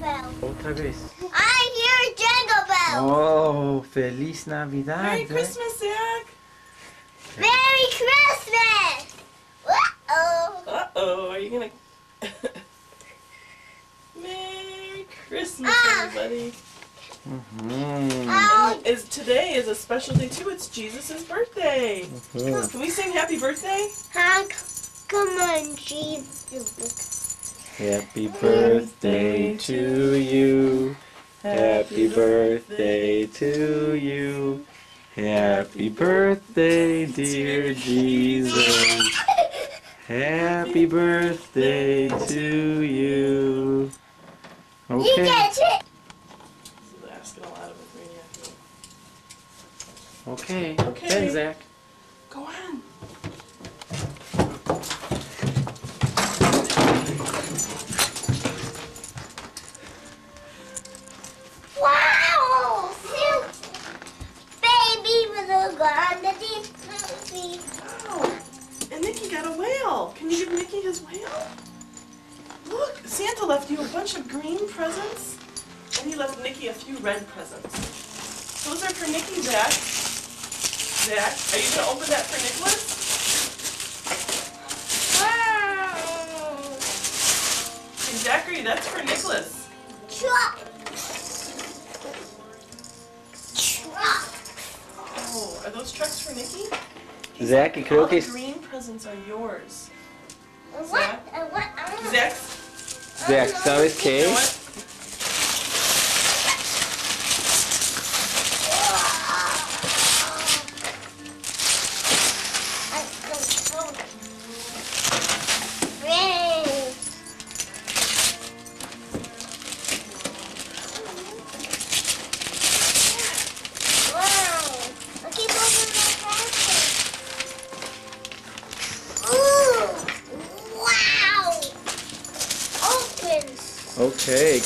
bell. Otra vez. I hear jingle bell. Oh, feliz Navidad. Merry Zach. Christmas, Zach. Merry Christmas. Uh-oh. Uh-oh, are you gonna... Merry Christmas, Ah. everybody. Mhm. Oh, Is Today is a special day, too. It's Jesus' birthday. Mhm. Can we sing happy birthday? honk. Come on, Jesus. Happy birthday to you. Happy birthday to you. Happy birthday, dear Jesus. Happy birthday to you. Okay. You Okay. get it. This is asking a lot of us right here. Okay. Okay. Then, Zach. Blue on the deep movie. Wow. And Nikki got a whale. Can you give Nikki his whale? Look, Santa left you a bunch of green presents, and he left Nikki a few red presents. Those are for Nikki, Zach. Zach, are you gonna open that for Nicholas? Wow. And Zachary, that's for Nicholas. Truck. Those trucks for Nikki? Zach, y creo All que green presents are yours. What? Uh, what? Zach, Zach, ¿sabes you know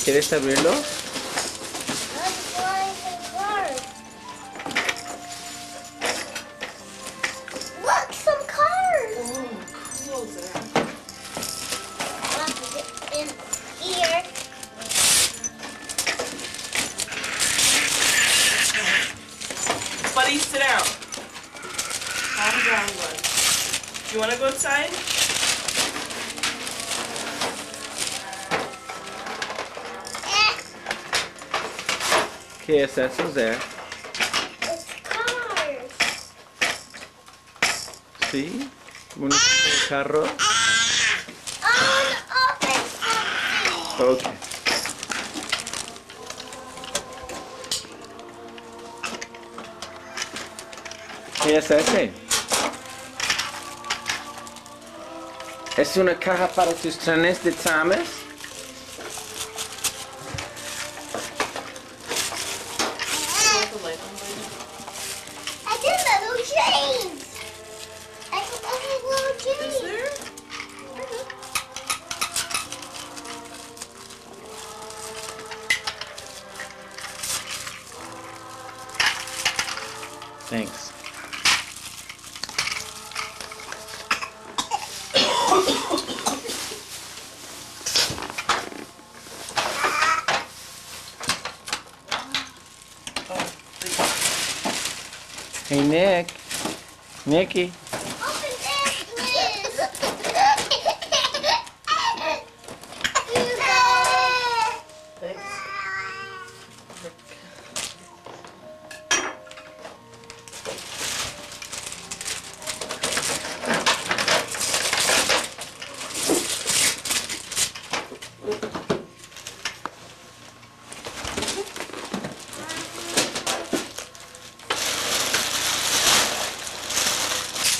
¿quieres abrirlo? Cards. ¿Sí? ¿Un carro? Oh, open something. Ok. ¿Qué es ese? ¿Es una caja para tus trenes de Thomas? Nicky. Open this, please. Thanks.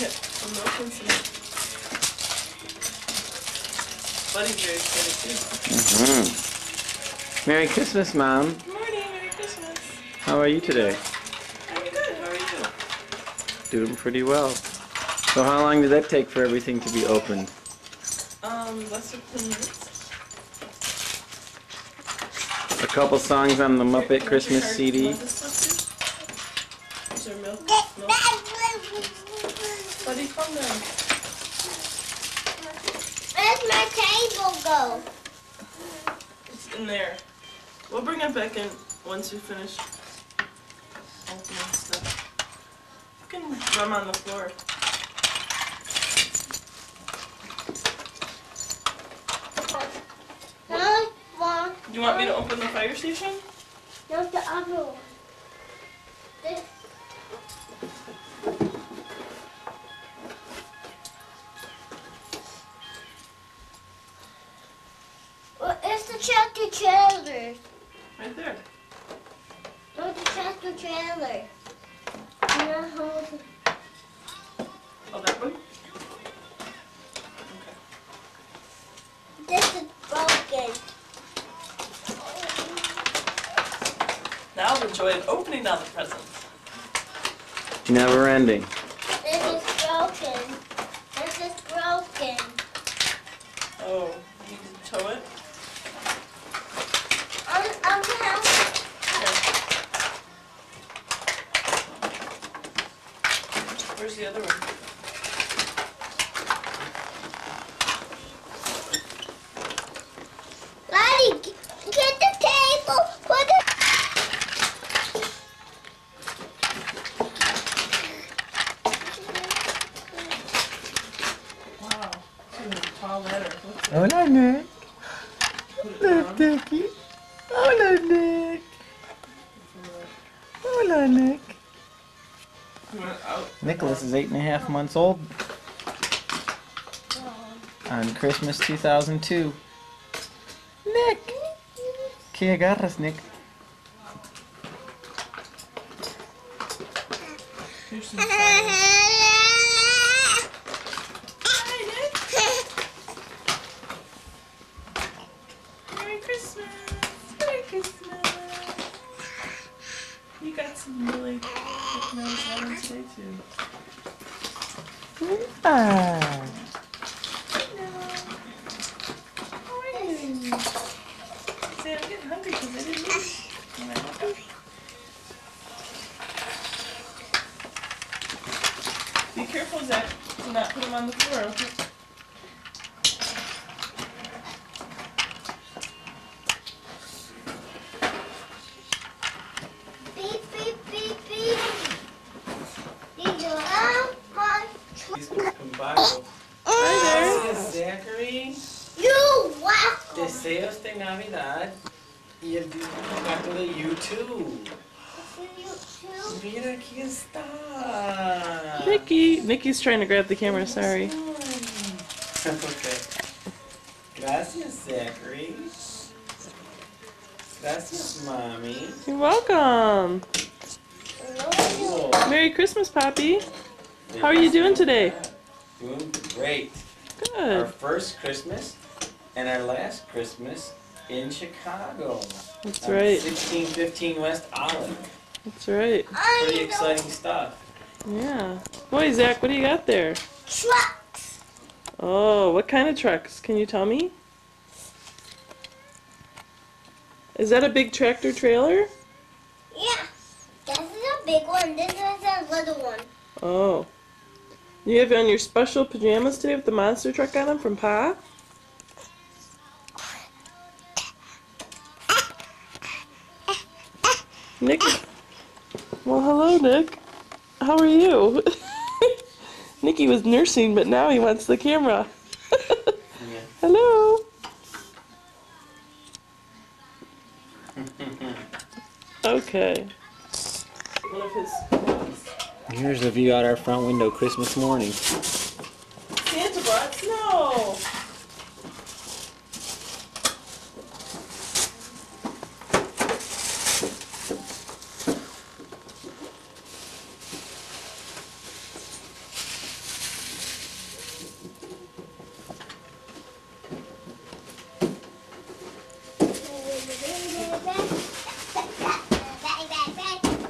Yeah, some milk and some- Buddy's very excited too. Mm. Merry Christmas, Mom. Good morning, Merry Christmas. How are you today? I'm good, how are you? Doing pretty well. So how long did that take for everything to be opened? Um, less than 10 minutes. A couple songs on the Muppet Christmas your CD. card. Is there milk? milk? Buddy, calm down. Where's my table go? It's in there. We'll bring it back in once we finish Eight and a half months old on Christmas 2002. Nick. ¿Qué agarras, Nick? Here's some fire. Hi, Nick. Merry Christmas. Merry Christmas. You got some really nice lemon today, too. Ah. How are you? See, I'm getting hungry because I didn't eat when I woke up. Be careful, Zach, to not put them on the floor. okay? Beep, beep, beep, beep. Did you have my tr- Hi there. Zachary, You welcome. deseos de Navidad y el gato de YouTube. You too. Mira, aquí está. Nikki. Nikki's trying to grab the camera, sorry. okay. Gracias, Zachary. Gracias, mommy. You're welcome. Cool. Merry Christmas, Poppy. How are you doing today? Doing great. Our first Christmas and our last Christmas in Chicago. That's right. 1615 West Olive. That's right. Pretty exciting stuff. Yeah. Boy, Zach, what do you got there? trucks. Oh, what kind of trucks? Can you tell me? Is that a big tractor trailer? Yeah. This is a big one. This is a little one. Oh. You have on your special pajamas today with the monster truck on them from Pa? Nick? Well, hello, Nick. How are you? Nikki was nursing, but now he wants the camera. Yeah. hello. Okay. One of his Here's a view out our front window Christmas morning. Santa brought snow.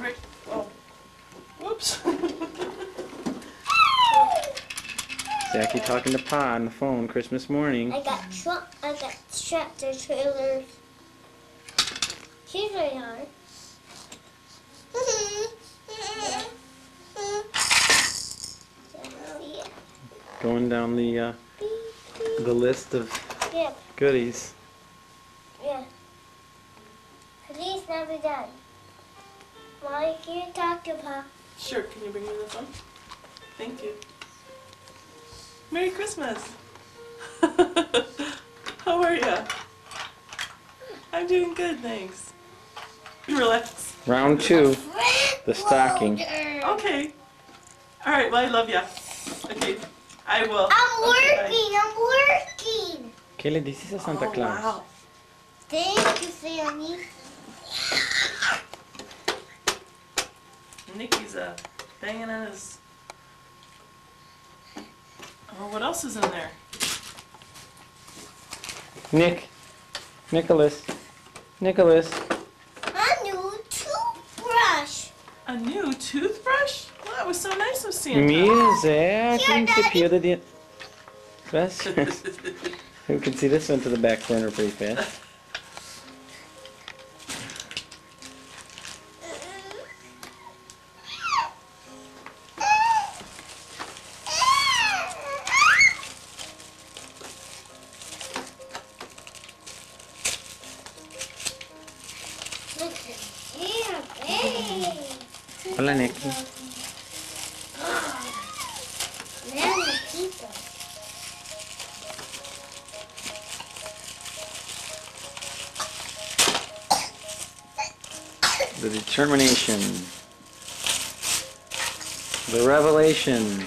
Rick, oh, whoops. Zachy talking to Pa on the phone Christmas morning. I got truck. I got tractor trailers. Here's my yard. Going down the uh, the list of Yeah, goodies. yeah. Please never done. Molly, can you talk to Pop? Sure, can you bring me the phone? Thank you. Merry Christmas! How are you? I'm doing good, thanks. Relax. Round two. The stocking. Okay. Alright, well, I love you. Okay, I will. I'm Okay, bye. working. I'm working. ¿Qué le dices a Santa Oh, Claus? wow. Thank you, Sammy. Nikki's uh, banging on his. Oh, what else is in there? Nick. Nicholas. Nicholas. A new toothbrush. A new toothbrush? Well, that was so nice of Santa. Music. Zach, Here, un Daddy. cepillo de dientes. Gracias. We can see this went to the back corner pretty fast. Revelation.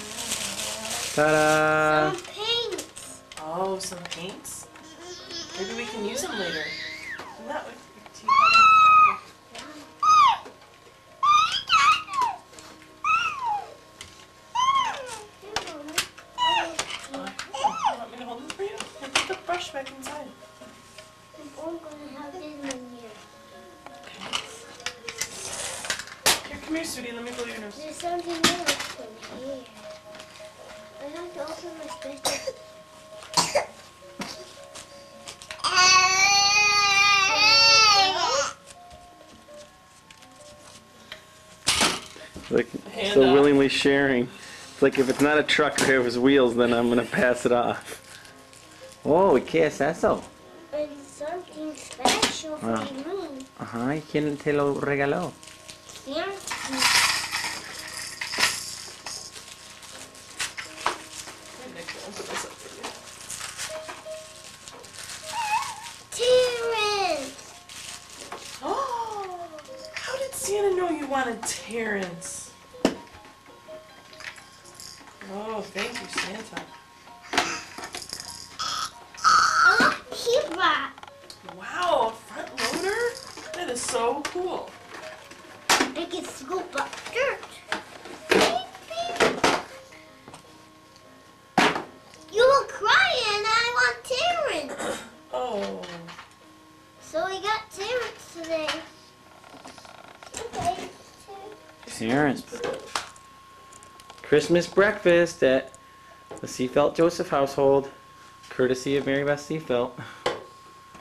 Like, Hand so up. willingly sharing. It's like if it's not a truck or it has wheels, then I'm gonna pass it off. Oh, ¿qué es eso? And something special for Wow. me. Ajá, ¿y quién te lo regaló? Here. Know Terrence? Oh, thank you, Santa. Oh, I love Wow, a front loader? That is so cool. I can scoop up dirt. You were crying. I want Terrence. Oh, So we got Terrence today. Terrence. Christmas breakfast at the Seefelt Joseph household, courtesy of Mary Beth Seefelt.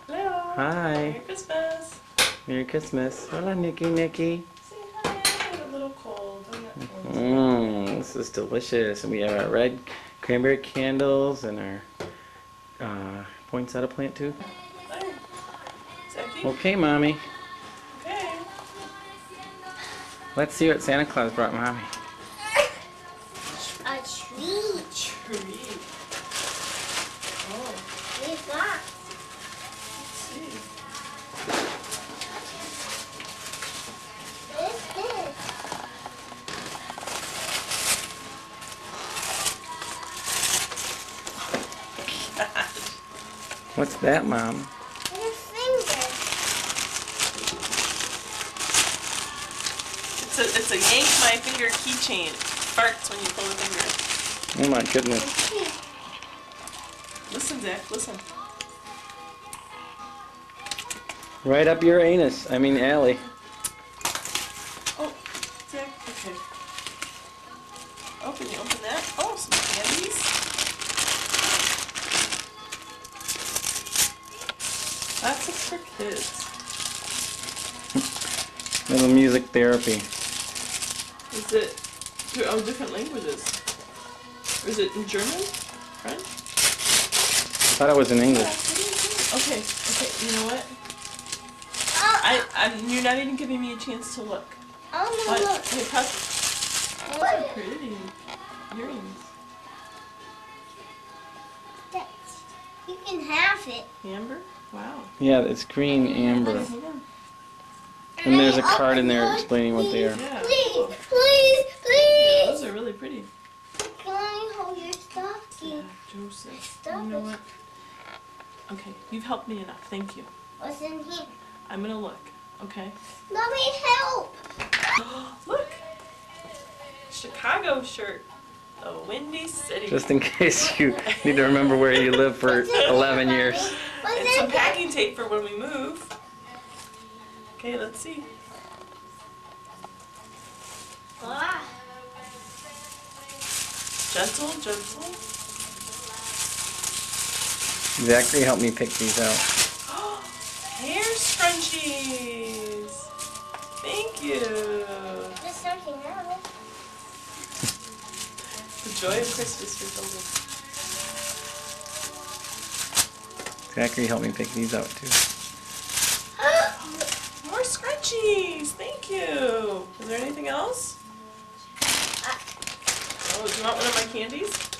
hello. Hi. Merry Christmas. Merry Christmas. Hola, Nicky Nicky. Say hi. I'm a little cold. I'm not cold. Mmm, this is delicious. And we have our red cranberry candles and our uh, poinsettia plant too. Okay, mommy. Let's see what Santa Claus brought mommy. A treat. Tree. Oh, What's that? let's see. What's this? What's that, mom? Your finger. It's a it's a yank my finger keychain. Farts when you pull the finger. Oh my goodness. Listen, Zach. Listen. Right up your anus. I mean, alley. Oh, Zach. Okay. Open you open that. Oh, some candies. That's for kids. Little music therapy. In German? French? I thought it was in English. Okay, okay, you know what? Oh, I, I'm, you're not even giving me a chance to look. I'm What? gonna look. Here, touch. Oh, those are pretty. Earrings. That's- You can have it. Amber? Wow. Yeah, it's green amber. Hold. And there's a card in there explaining what they are. Yeah. Please, please, Those please. are really pretty. Can I hold your Yeah, stocking? Joseph. Stop You know it. what? Okay, you've helped me enough. Thank you. What's in here? I'm gonna look. Okay. Let me help. look. Chicago shirt. The Windy City. Just in case you need to remember where you lived for 11 years. What's and some packing tape for when we move. Okay, let's see. Ah, Gentle, gentle. Zachary helped me pick these out. Hair scrunchies. Thank you. there's something else. The joy of Christmas for children. Zachary helped me pick these out too. More scrunchies. Thank you. Is there anything else? Uh. Oh, do you want one of my candies?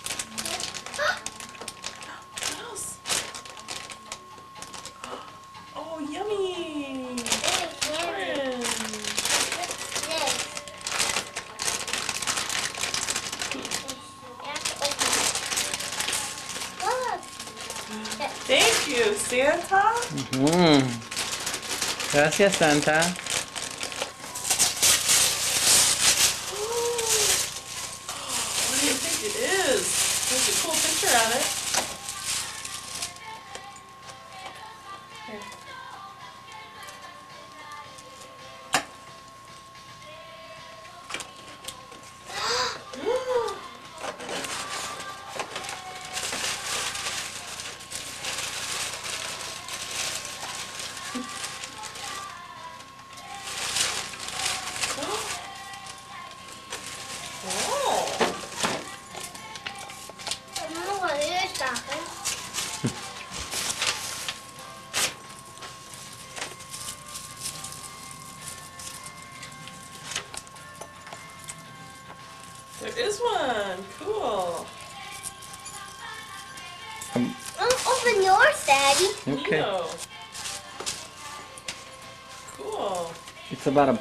Gracias, Santa.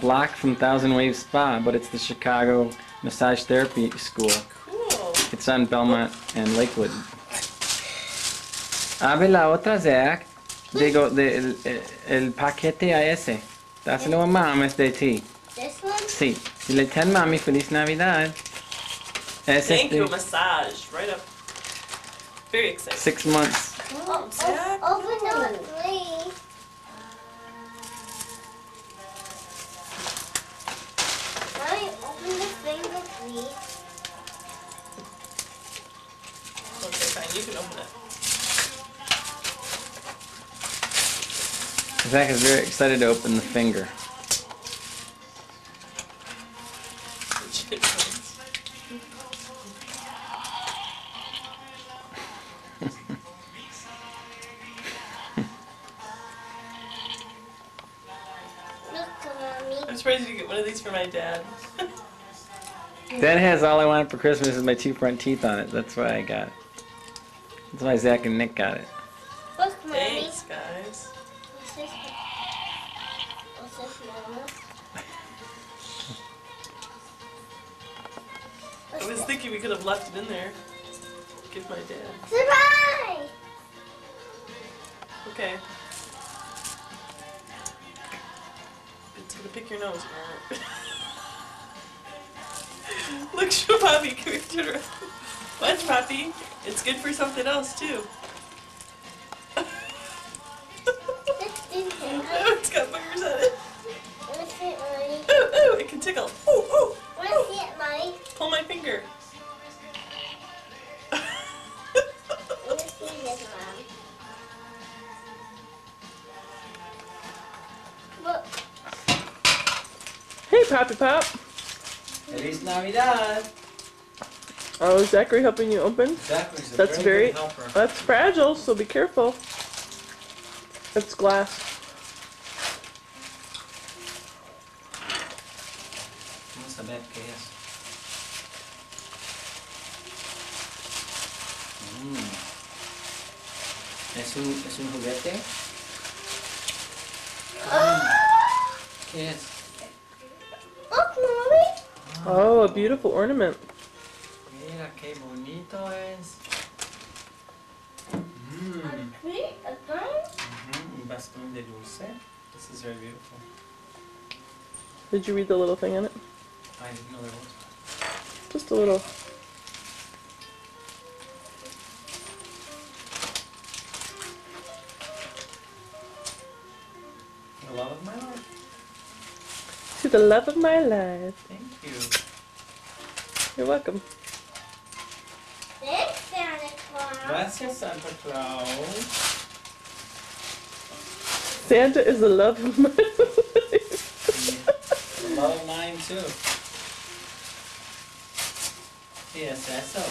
Block from Thousand Wave Spa, but it's the Chicago Massage Therapy School. Cool. It's on Belmont and Lakewood. Abre la otra, Zach. Digo, de, el, el paquete a ese. Dáselo a mami de ti. This one? Sí. Dile, ten mami, feliz Navidad. Es Thank you. Massage. Right up. Very excited. six months. Excited to open the finger. The chickens. Look, Mommy. I'm surprised you get one of these for my dad. Dad has all I wanted for Christmas is my two front teeth on it. That's why I got it. That's why Zach and Nick got it. Left it in there. Give my dad. Surprise! Okay. It's gonna pick your nose. Look, show Poppy. Come here, turn around. Watch, Poppy. It's good for something else, too. Zachary helping you open? Zachary's That's very, very that's fragile, so be careful. It's glass. That's a bad case. Mm. Es un, es un juguete. Ah. Yes. Look, oh, mommy. Oh, a beautiful ornament. Mira qué bonito es. Mm. Create a gun. Ujú, Un bastón de dulce. This is very beautiful. Did you read the little thing in it? I didn't know there was. Just a little. The love of my life. To the love of my life. Thank you. You're welcome. Thanks, Santa Claus. Gracias, Santa Claus. Santa is the love of my life. The love of mine too. ¿Qué es eso?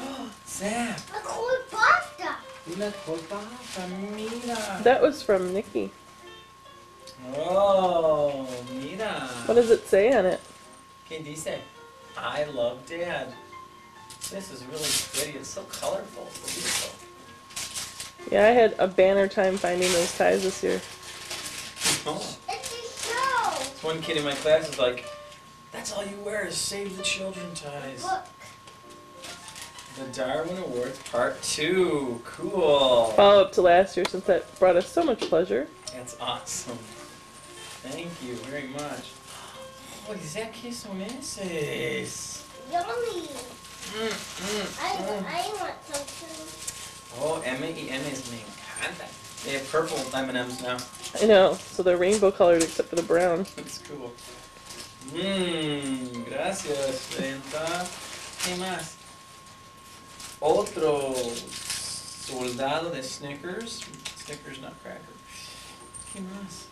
Oh, Zap, A cool pasta. una corbata, mira. That was from Nikki. Oh, mira. What does it say on it? ¿Qué dice? I love Dad. This is really pretty. It's so colorful. So beautiful. Yeah, I had a banner time finding those ties this year. Oh. It's a show. This one kid in my class is like, that's all you wear is Save the Children ties. Look. The Darwin Awards Part 2. Cool. Follow up to last year since that brought us so much pleasure. That's awesome. Thank you very much. Oh, Zach, ¿qué son esos? Yummy. Mm, mm, I, mm. I want some too. Oh, M&M's me encanta. They have purple M&M's now. I know, so they're rainbow colored except for the brown. That's cool. Mmm, gracias, Santa. ¿Qué más? Otro soldado de Snickers. Snickers Nutcracker. ¿Qué más?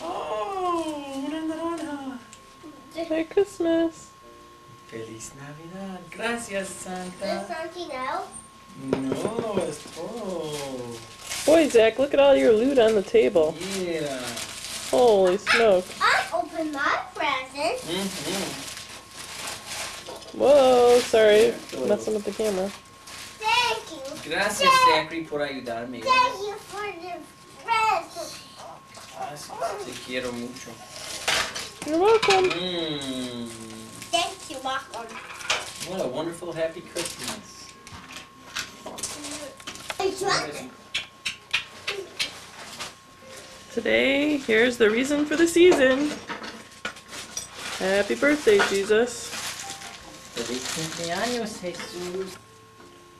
Oh, una naranja. Merry Christmas. Feliz Navidad. Gracias, There's Santa. something else. No, es todo. Boy, Zach, look at all your loot on the table. Yeah. Holy smoke. I opened my present. Mm-hmm. Whoa, sorry. Messing with the camera. Thank you. Gracias, Zachary, por ayudarme. Thank you for the present. Gracias, te quiero mucho. You're welcome. Mmm. Thank you, Malcolm. What a wonderful, happy Christmas. Today, here's the reason for the season. Happy birthday, Jesus. Feliz cumpleaños, Jesús.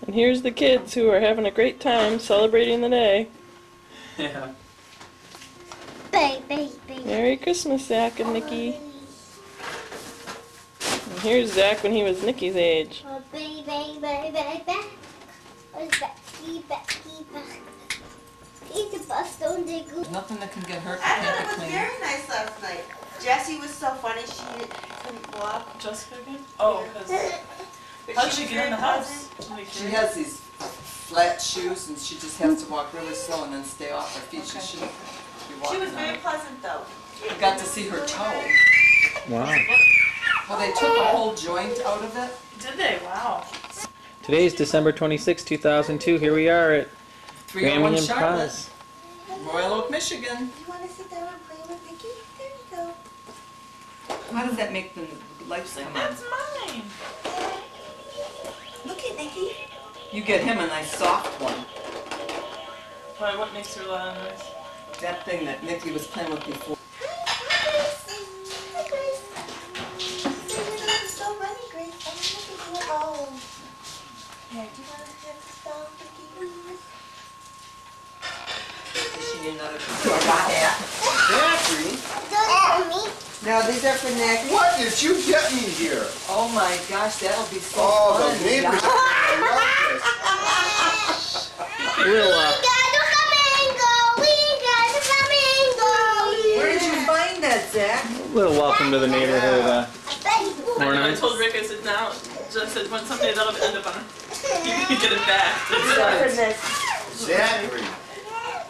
And here's the kids who are having a great time celebrating the day. Yeah. Baby, baby. Merry Christmas, Zach and Nikki. And here's Zach when he was Nikki's age. Oh, baby, baby, baby, back. Oh, Where's Becky, Becky, back? He's a bust on the glue. Nothing that can get hurt I thought it was cleaned. very nice last night. Jessie was so funny. She couldn't walk. Jessica again? Oh, because how'd she she was get in the house? She has these flat shoes and she just has to walk really slow and then stay off her feet. She shouldn't be walking She was very it. pleasant though. I got to see her toe. Wow. Well, they took a whole joint out of it. Did they? Wow. Today is December 26, 2002. Here we are at 301 Grammy and Charlotte, Prize. Royal Oak, Michigan. You want to sit down and play with Vicky? There you go. How does that make the lights come on? That's mine. Look at Nikki. You get him a nice soft one. Why, what makes her loud noise? That thing that Nikki was playing with before. For me. No, these are for Nick. What did you get me here? Oh my gosh, that'll be so Oh, fun. the neighbors. Yeah. I We'll, uh, got a flamingo. We got a flamingo. Where did you find that, Zach? little welcome to the neighborhood uh, Baby. ornament. I told Rick, I said now, just said when someday that'll end up on her. You can get it back. love. Zachary,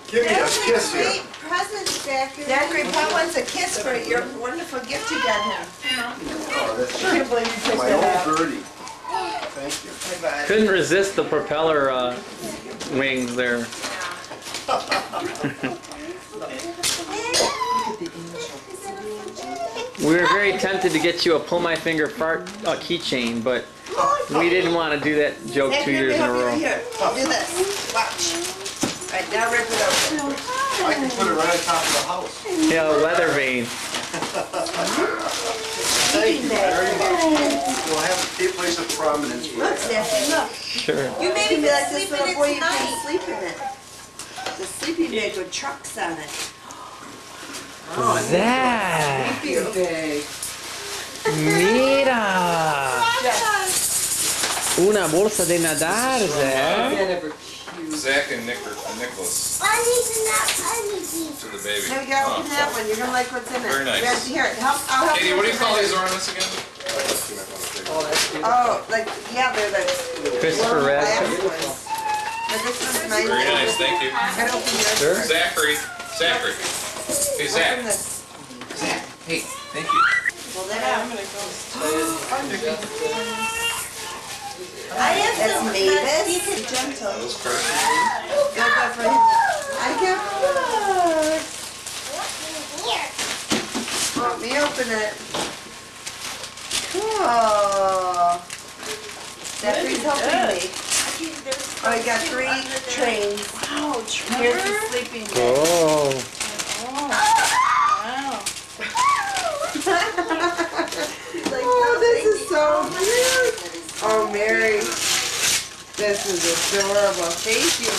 give me a kiss here. Presents, Zachary. Zachary, Paul wants a kiss for your wonderful gift you got him. Oh, that's I can't believe you picked my that old up. birdie. Thank you. Hey, bud. Couldn't resist the propeller uh, wings there. We were very tempted to get you a pull my finger fart uh, keychain, but we didn't want to do that joke two years in a help you. row. Here, do this. Watch. Right, now rip it open. I can put it right on top of the house. Yeah, a weather vane. Thank you very much. We'll have a place of prominence for Look, that. Zachary, look. Sure. You made me him be like sleep this in little it boy, you can tonight. sleep in it. The sleeping bag with trucks on it. Zach, Sleeping bag. mira, una bolsa de nadar, Is Zach. That ever cute? Zach and Nick and Nicholas I need to not, I need these. to the baby. There oh. you go, open that one. You're gonna like what's in it. Very nice. Here, Here, help, I'll help Katie, what do you call these it. ornaments again? Oh, that's beautiful. Oh, like, yeah, they're like. Christopher little Radcliffe. glass. But this one's nice. Very nice, thank you. Gotta open yours Sure. Zachary, Zachary. Hey, Open Zach. this. Zach. Hey, thank you. Pull that I'm out. gonna go. I have That's some. Mavis. You can gentle. Those cards. Go, go for it. I got books. Let me open it. Cool. Zachary's helping me. Oh, you got three trains. Wow, Here's the sleeping bag. Oh, Wow. Oh, this is so cute. Oh, Mary. This is adorable. Thank you,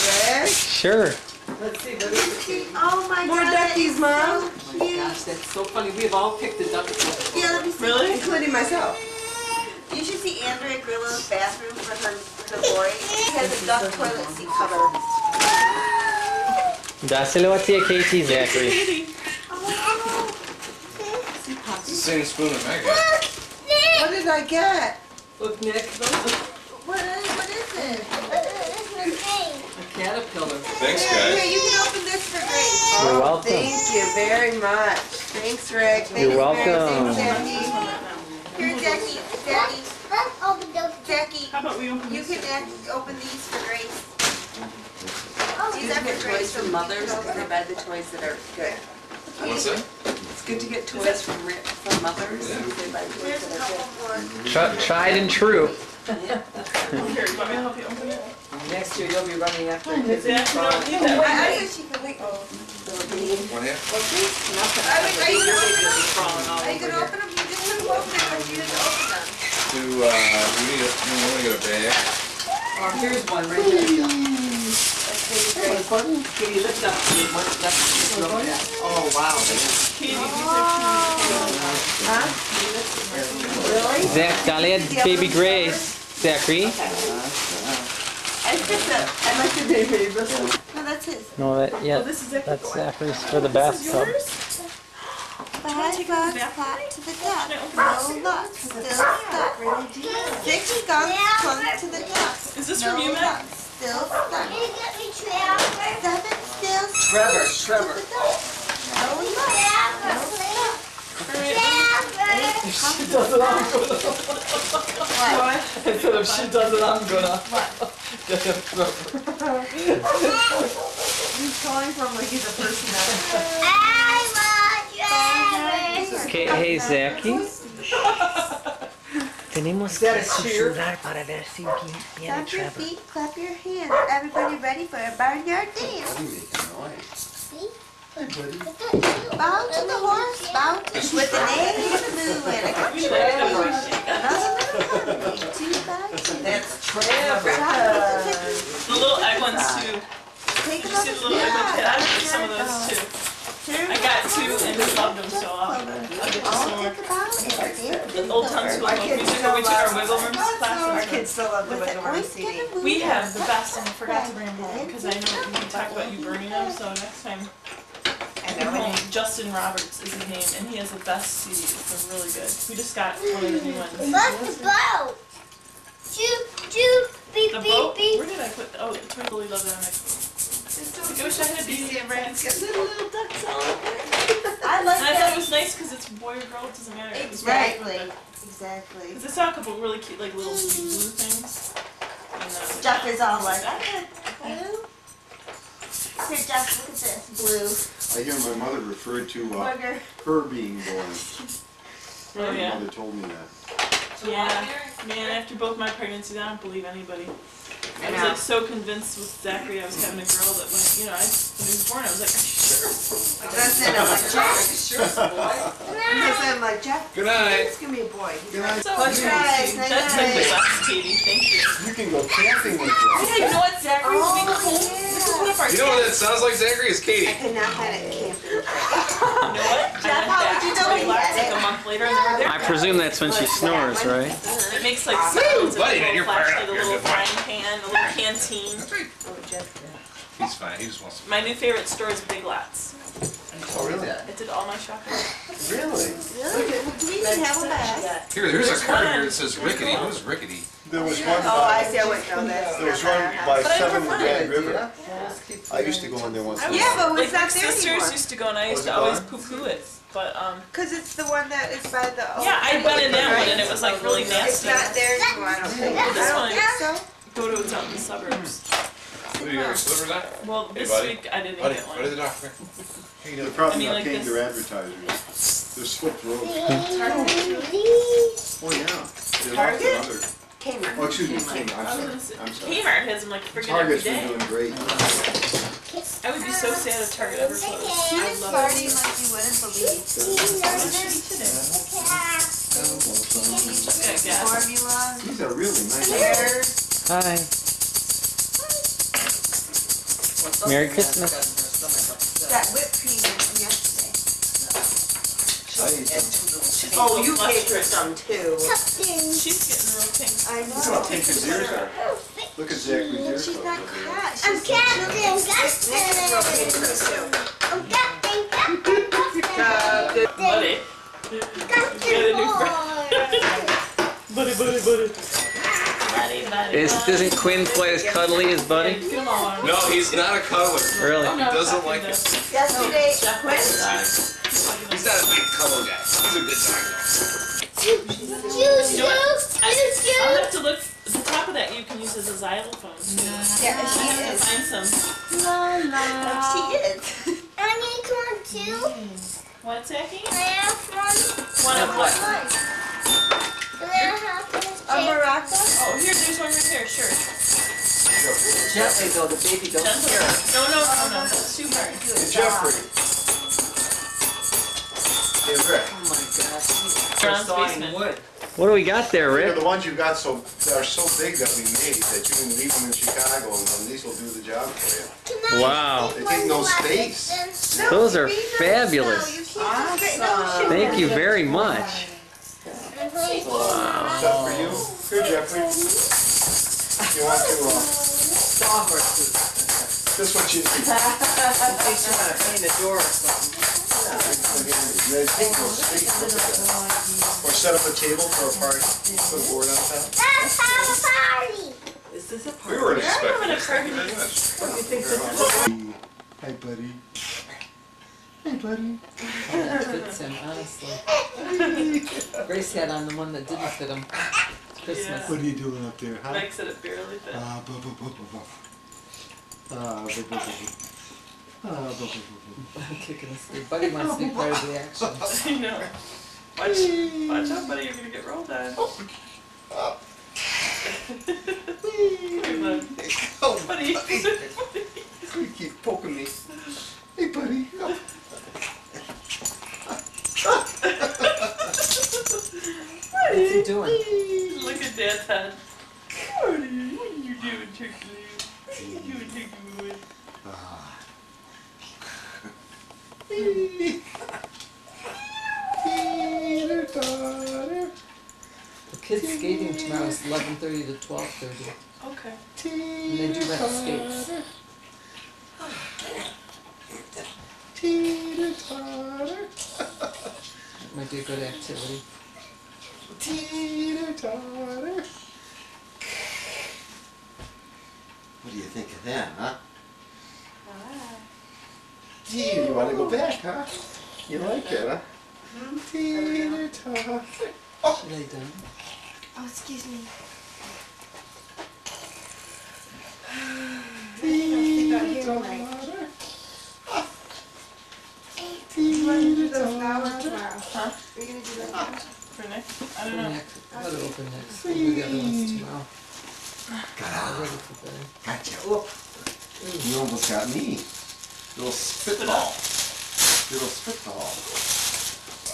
Rick. sure. Let's see, what is it? Oh my More god. that duckies, is Mom. so Oh my gosh, that's so funny. We have all picked a duck. Yeah, let me see. Really? Including myself. You should see Andrea Grillo's bathroom for her, her boy. She has a duck toilet seat cover. Dáselo oh, oh, oh. a tia Katie, Zachary. Katie. It's the same spoon that I got. What did I get? Look, Nick, What is, what is it? a caterpillar. Thanks, guys. here, you can open this for Grace. You're Oh, welcome. Thank you very much. Thanks, Rick. Thanks, You're Mary. welcome. Thanks, Jackie. Here, Jackie, Jackie, Let's open those. Jackie. How about we open You this? can act- open these for Grace. Oh, These are good to get for toys Grace. mothers because they buy the toys that are good. What's that? It's good to get toys from ri- from mothers because they buy toys There's a that are couple more. Tri- tried and true. Here, you want me to help you open it? Next year you'll be running after kids. Zach, you don't need I, that. I think she can wait. Oh, One hand? Are you, are you gonna open them? Are you gonna open them? You just couldn't open them when you didn't open them. Do, uh, we need a, we want to get a bag. Oh, here's one right there. Up the just look at. Oh, wow. These are Really? Zach, dale baby Grace. Zachary. I picked up. I like the baby. No, that's his. No, that cute. Oh, yeah, this is Zach. that's Zachary's for the bathtub. Five take bucks, this to the duck. No luck, still stuck. Six skunks clung to the duck. Is this No from you, Matt? Still stuck. Can you get me Trevor? Seven still stuck Trevor, Trevor. the. No luck, Trevor, no please. luck. Trevor. She does it, I'm gonna. What? Instead of she does it, I'm gonna. What? He's calling from like he's a person that. I want Trevor. Okay, hey Zachy. Tenemos that que a cheer? susurrar para ver si vi- viene Clap your Trevor. feet, clap your hands. Everybody ready for a barnyard dance? You make a noise. Bow to the horse, bow to the with an A and a moo and a We need to get control. the Another little honey, two by two. That's Trevor. The little egg ones too. Take Did you see the little egg ones? Yeah, I took some of those too. I got two and just loved them so I'll, I'll get All some think about it. The old time school book. We took, still we took our love- wiggle rooms Our class. kids still love the Wiggle Room CD. We have the best and I forgot to bring them home because I know we talked about you bringing them so next time I come know. home. Justin Roberts is his name and he has the best CDs. They're really good. We just got one of the new ones. What's the boat? Choo, choo, beep, The beep, boat? beep. Where did I put? the- Oh, it's really love that. I wish I had a baby and Ryan's little, little ducks all over. I like and I thought it was nice because it's boy or girl, it doesn't matter. Exactly. Exactly. Because I saw a couple really cute, like little blue things. And, is all like, blue. Here, Jeff, look at this blue. I hear my mother referred to uh, her being born. oh, my yeah. mother told me that. Yeah, man, after both my pregnancies, I don't believe anybody. I was like so convinced with Zachary I was having a girl that when, you know, I, when he was born, I was like, are you sure? That's it, I'm like, Jeff. Sure, it's a boy. That's it, I'm like, Jeff. Good night. It's gonna be a boy. He's Good like, night. So Close your eyes, night That's like the night. best, Katie. Thank you. You can go camping with Yeah, her. you know what, Zachary? Oh, we cool. This is one of our You know what that sounds like, Zachary? It's Katie. I Katie. could not hide it camping. You know what? Jeff, I went how would you to know my he labs like it? a month later and they were there. I presume that's when she snores, right? It makes like sounds, Buddy, and a you're little fired flashlight, up. You're little good. frying pan, a little canteen. He's fine. He just wants to. My new favorite store is Big Lots. Oh, really? I did all my shopping. Really? Do We even have a bath. Here, there's a Which card here that says Rickety. Who's Rickety? There was one Oh, I see, I went, no, that's. there was not one by. But Seven never Grand went. River. I used to go in there once in a Yeah, but Like it's my not there sisters anymore. used to go and I used to always poo-poo it. But um, Cause it's the one that is by the. old- yeah, I'd been in that one and it was like really It's nasty. not there anymore, I don't think. I This don't one- think so. Go to it's out in the suburbs. What do you got your slippers on? Well, Hey, this buddy. week I didn't Buddy, get what are one. the doctor? They're probably I mean, not like paying this- their advertisers. They're slipped roads. Please. Oh, yeah. They lost Target? another. Kmart. Oh, excuse me, Kmart. King, I'm I was sorry. gonna say, I'm sorry. Kmart has them like freaking every Target's been day. doing great. I would be so sad if Target ever closed. I was love partying it. like you wouldn't believe. Yeah, yeah. Formula, These are really nice. pears. Hi. Merry Christmas. That whipped cream from yesterday. I ate some. Oh, you paid for some too. She's getting real pink. I Look how know. pink his ears are. Look at Zachary's ears. She's not cut. I'm She's Captain Nick's real pink Captain. too. I'm Captain Captain Uh, good. Buddy. Captain Get a new Boy. Buddy, buddy, buddy. Buddy, buddy. Is, isn't Quinn quite as cuddly as Buddy? Get on. No, he's not a cuddler. Really? He doesn't like it. Yesterday, Quinn. Uh, he's not a big cuddle guy. He's a good dog though. Juice, You know what? juice, juice, I'll have to look. The top of that you can use as a xylophone too. yeah, I she have to is. find some. She is. I need one too. What, Zachy? I have one? One of what? Can I have this A maraca? Oh, here, there's one right there. Sure. Gently though, the baby don't Gentle. hear. No, no, no, no. That's too hard. Jeffrey. Hey, Rick. Oh my gosh. John's Sawing wood. What do we got there, They're Rick? the ones you got so, that are so big that we made that you can leave them in Chicago and then these will do the job for Can I Wow. take They take no space. No, Those are fabulous. know. You can't just- no, Thank you very much. And. Except for you. Here, Jeffrey. You want to, uh, Sawhorses. this what you, In case you wanna paint a door or something. They take no space, look at that. Or set up a table for a party, put a board on top. let's have a party. Is this a We weren't expecting gonna this. try Thank to- goodness. What do you think this is? Hi, buddy. Hey, buddy. That fits him, honestly. Grace had on the one that didn't fit him. It's Christmas. What are you doing up there, huh? Mike said it barely fit. Ah, bu- bu- bu- bu- bu. Ah, bu- bu- bu- bu. Ah, bu- bu- bu- bu. I'm kicking his feet. Buddy wants to be part of the action. I know. Watch, watch out, buddy. You're gonna get rolled on. Come on. Oh, Buddy. You keep poking me. Hey, buddy. What's he doing? Look at Dad's head. Buddy, what are you doing, Turkey? What are you doing, Turkey boy? Ah. Peter daughter. The kids skating tomorrow is eleven thirty to twelve thirty. Okay. And they do rent skates. Teeter totter. Might be a good activity. Teeter totter. What do you think of that, huh? Ah. Gee, you want to go back, huh? You like it, huh? Teeter tot. Should I done? Oh, excuse me. Teeter tot. You want to do? For Nick? I don't know. Nick. I gotta open next. We'll do the other ones tomorrow. Bed. Gotcha. Oh, you almost got me. Little spitball. Little spitball.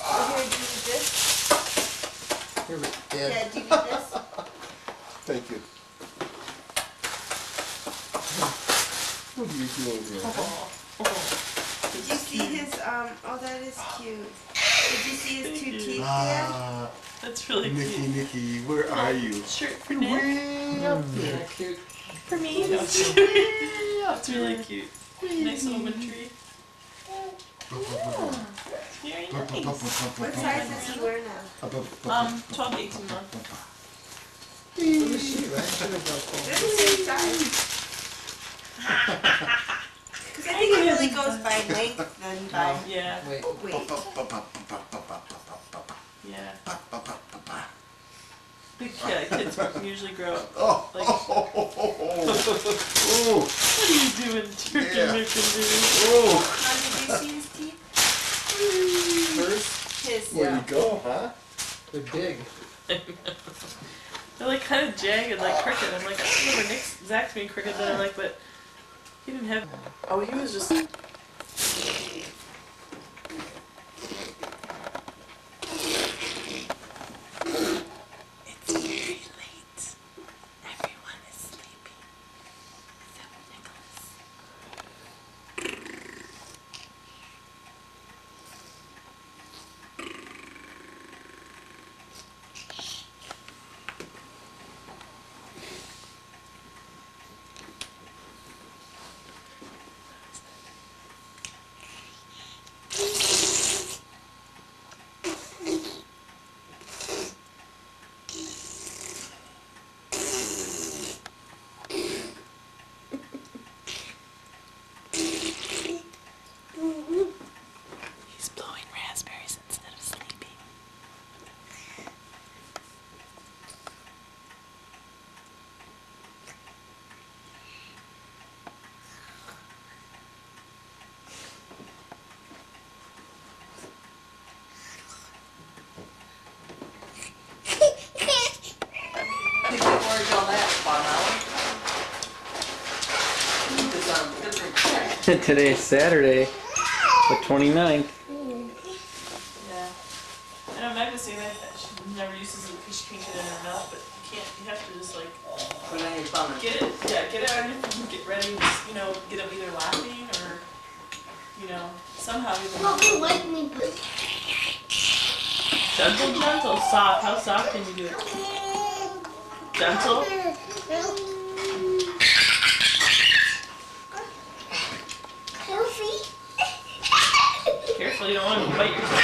Oh, here, do you need this? Here, we- Yeah, do you need this? Thank you. What are you doing here? huh? Oh, oh, oh. Did you see his, um, oh, that is cute. Did you see his two teeth, Dad? Ah, That's really Nikki, cute. Nikki, where are you? Shirt for You're Nick. way up Yeah, there. cute. For me. No, it's it's really cute. Nice little tree. It's very nice. What size does he wear now? Um, 12 to 18 months. So is she, right? She was about They're the same size. Cause I think it really goes by length than by Yeah, Wait, weight. yeah. Big kid, kids usually grow up. Oh, Like- oh, oh, oh, oh, What are you doing, turkey Yeah. McIndoe? oh. Now, did you see his teeth? first, His. Where Yeah. you go, huh? they're big. They're like kind of jagged, like crooked. I'm like, I remember Nick's Zach's being crooked, but I'm like, but he didn't have. Oh, he was just. It's very late. Everyone is sleeping. Except Nicholas. He's blowing raspberries instead of sleeping. Think they ordered all that, Bon It's, um, different. Today's Saturday, the 29th. Yeah. And I know Magda saying that that she never uses it because she can't get it in her mouth, but you can't, you have to just like When I had fun. get it, yeah, get it on your phone, get ready, just, you know, get them either laughing or, you know, somehow either. Mommy, like me, but Gentle, gentle, soft. How soft can you do it? Gentle? Sophie. Careful, you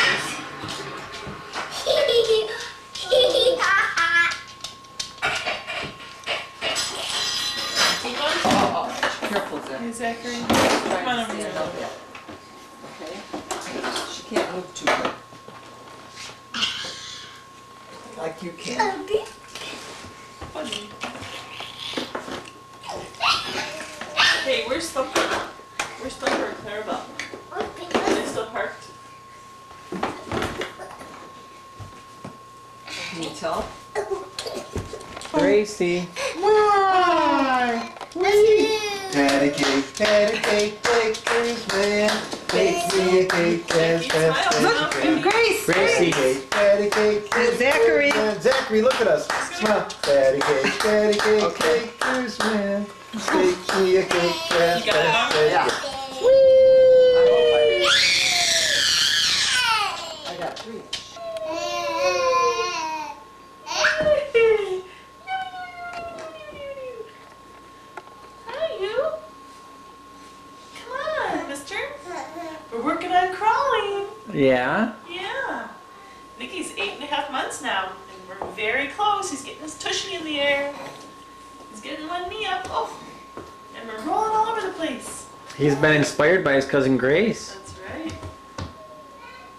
by his cousin Grace. That's right.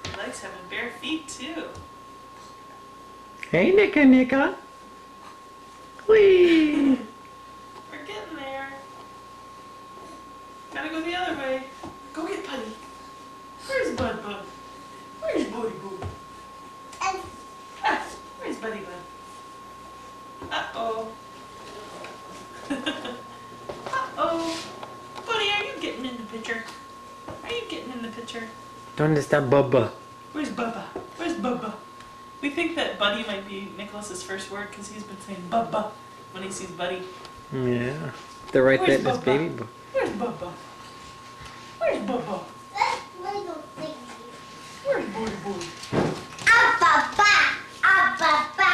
He likes having bare feet too. Hey, Nika Nika. Picture? ¿Dónde está Bubba? Where's Bubba? Where's Bubba? We think that Buddy might be Nicholas's first word because he's been saying Bubba when he sees Buddy. Yeah. They're right there Where's in this Bubba? baby book. Where's Bubba? Where's Bubba? Let's Lego thingy. Where's Booty Boo? Ababa, ababa.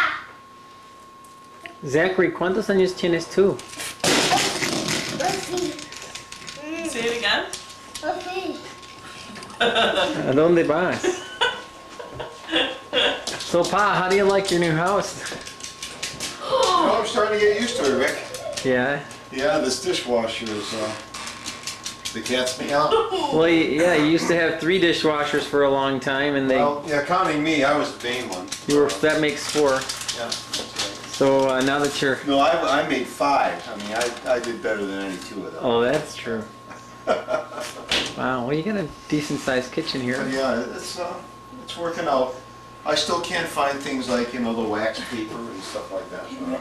Zachary, ¿cuántos años tienes tú? Lucy, Say it again. Lucy. ¿A dónde vas? So, Pa, how do you like your new house? Oh, I'm starting to get used to it, Rick. Yeah. Yeah, this dishwasher is, uh, the cat's meow. Well, yeah, you used to have three dishwashers for a long time, and they Well, yeah, counting me, I was the main one. you were that makes four. Yeah, So uh, now that you're. No, I, I made five. I mean, I, I did better than any two of them. oh, that's true. Wow. Well, you got a decent sized kitchen But here. yeah, it's, uh, it's working out. I still can't find things like, you know, the wax paper and stuff like that. Uh,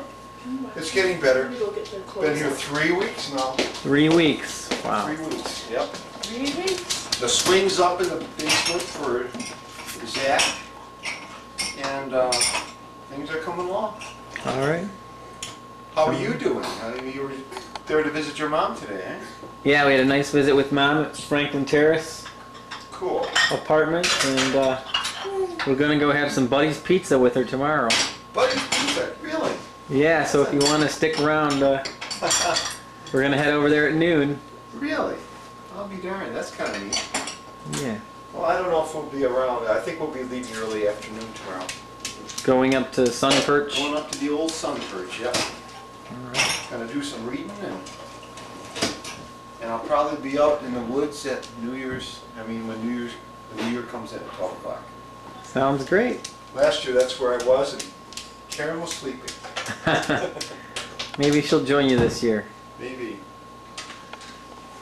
It's getting better. Let me go get their clothes. Been here three weeks now. Three weeks. Wow. Three weeks, yep. Three weeks. The swing's up in the basement for Zach. And, uh, things are coming along. All right. How are you doing? I mean, you were there to visit your mom today, eh? Yeah, we had a nice visit with Mom at Franklin Terrace Cool. apartment, and uh, we're gonna go have some Buddy's Pizza with her tomorrow. Buddy's pizza, really? Yeah. So if you want to stick around, uh, we're gonna head over there at noon. Really? I'll be darned, that's kind of neat. Yeah. Well, I don't know if we'll be around. I think we'll be leaving early afternoon tomorrow. Going up to Sun Perch. Going up to the old Sun Perch, yep. All right. Gonna do some reading and, and I'll probably be out in the woods at New Year's, I mean, when New Year's, the New Year comes in at twelve o'clock. Sounds great. Last year, that's where I was and Karen was sleeping. Maybe she'll join you this year. Maybe,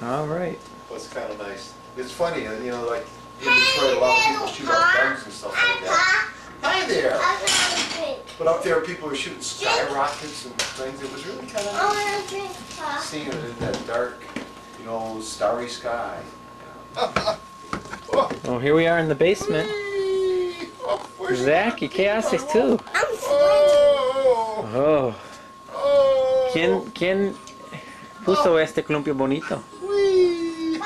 All right. was kind of nice. It's funny, uh, you know, like, in Detroit, a lot of people shoot off guns and stuff like that. Hi there! I want a drink. But up there, people were shooting skyrockets and things. It was really kind of I nice drink, Pa. seeing it in that dark, you know, starry sky. Well, oh, here we are in the basement. Oh, where's Zach, ¿y qué haces tú? I'm. Oh, Oh, oh, ¿quién, quién puso oh. este columpio bonito? wee.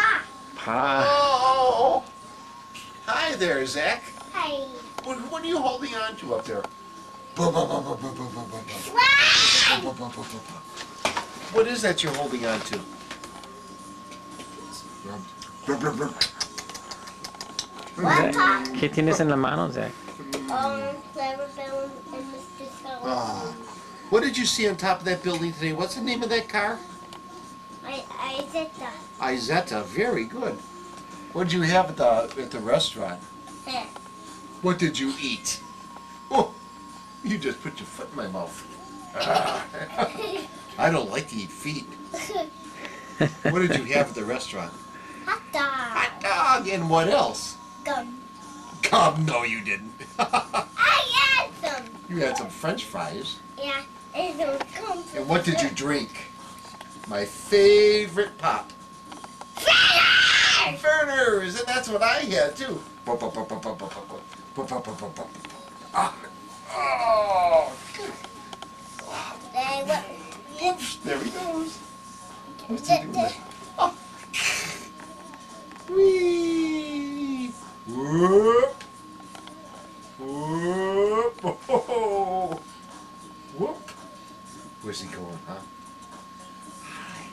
Pa. Oh. Hi there, Zach. Hey. What, what are you holding on to up there? What is that you're holding on to? What, ¿Qué tienes en la mano, Zach? Um, Clarabelle and Mr. Sullivan. Oh. What did you see on top of that building today? What's the name of that car? I, I said that. Isetta. Very good. What did you have at the at the restaurant? Hey. What did you eat? Oh, you just put your foot in my mouth. Ah. I don't like to eat feet. What did you have at the restaurant? Hot dog. Hot dog and what else? Gum. Gum. no, you didn't. I had some. you had some French fries. Yeah. And some gum. And what did you drink? My favorite pop. Vernors, and that's what I had too. Ah, Oh, oops, there he goes. What's he doing? Oh. Whee! Whoop! Whoop! Oh. Whoop! Where's he going, huh? Hi.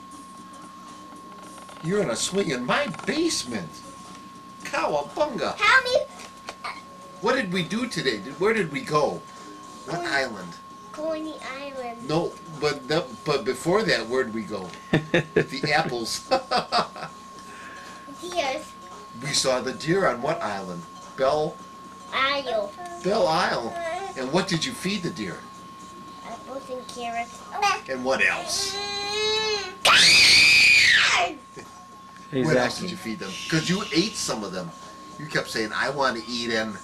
You're in a swing in my basement. Cowabunga! How many What did we do today? Where did we go? What island? Coney Island? No, but that, but before that, where did we go? the apples. Here's we saw the deer on what island? Belle? Isle. Belle Isle. And what did you feed the deer? Apples and carrots. And what else? Hey, What else did you feed them? Because you ate some of them. You kept saying, I want to eat them.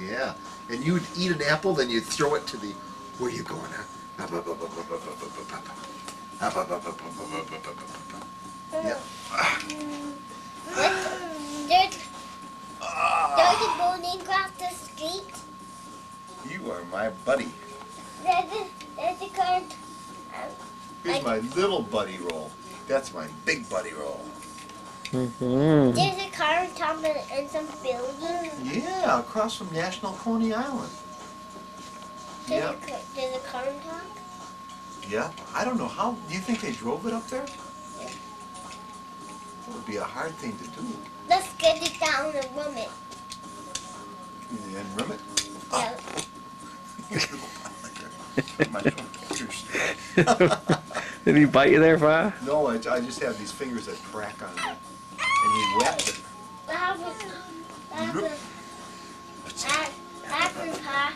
Yeah. And you'd eat an apple, then you'd throw it to the. Where are you going, huh? Yep. There's, there's a building across the street. You are my buddy. There's a, there's a car. Um, Here's my little buddy roll. That's my big buddy roll. Mm -hmm. there's a car on top of in some buildings. Yeah, across from National Coney Island. There's, Yep. a, there's a car on top. Yeah. I don't know how. Do you think they drove it up there? That would be a hard thing to do. Let's get it down and run it. And rim it. Yeah. My ah. shoulders. Did he bite you there, Pa? No, I, I just have these fingers that crack on me. And he whacked it. What happened? What happened? That happened, Pa.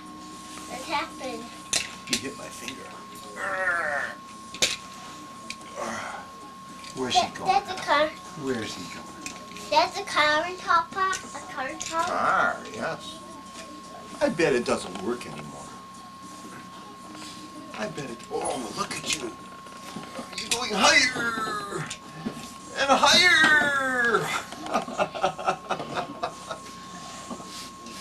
What happened? He hit my finger. Where's he going? that's a car. Where's he going? That's a car on top, Pa. A car top. Car, yes. I bet it doesn't work anymore. I bet it. Oh, look at you. You're going higher and higher.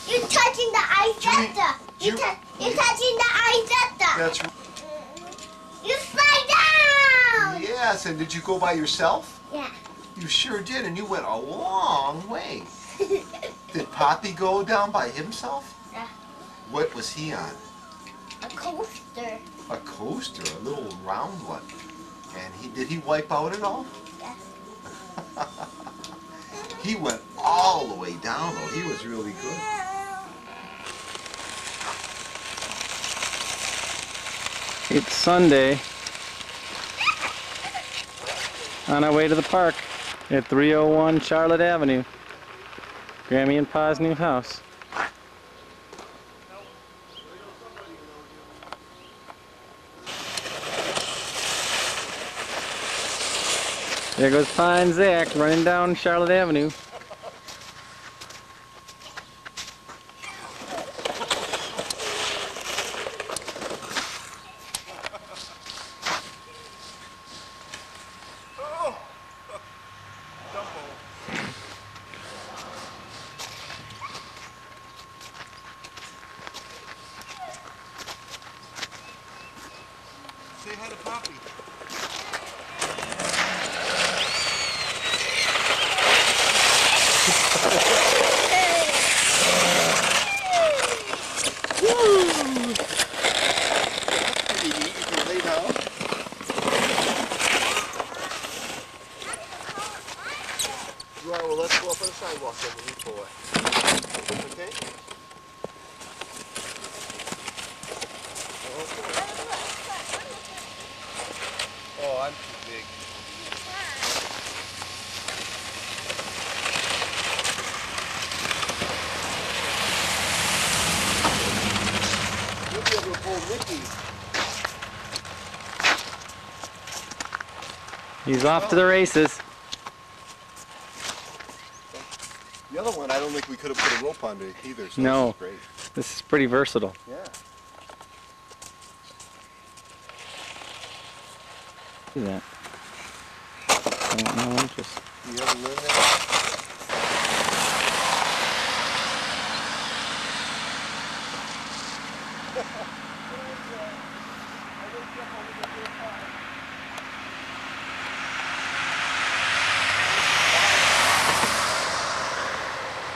You're touching the Isetta. You're, you- you're touching the Isetta. That's right. You slide down. Yes. And did you go by yourself? Yeah. You sure did, and you went a long way. Did Poppy go down by himself? Yeah. What was he on? a coaster. A coaster, a little round one. And he did he wipe out at all? Yes. He went all the way down though. He was really good. It's Sunday. On our way to the park at 301 Charlotte Avenue. Grammy and Pa's new house. There goes and Zach running down Charlotte Avenue. Say hi to Poppy. Pretty neat. You can lay down. Right, well, let's go up on the sidewalk then when you pull it. Okay? Oh, I'm too big. You'll be able to pull Mickey. He's off to the races. The other one, I don't think we could have put a rope onto it either, so No. this is great. This is pretty versatile. Yeah. Look at that. I don't know, just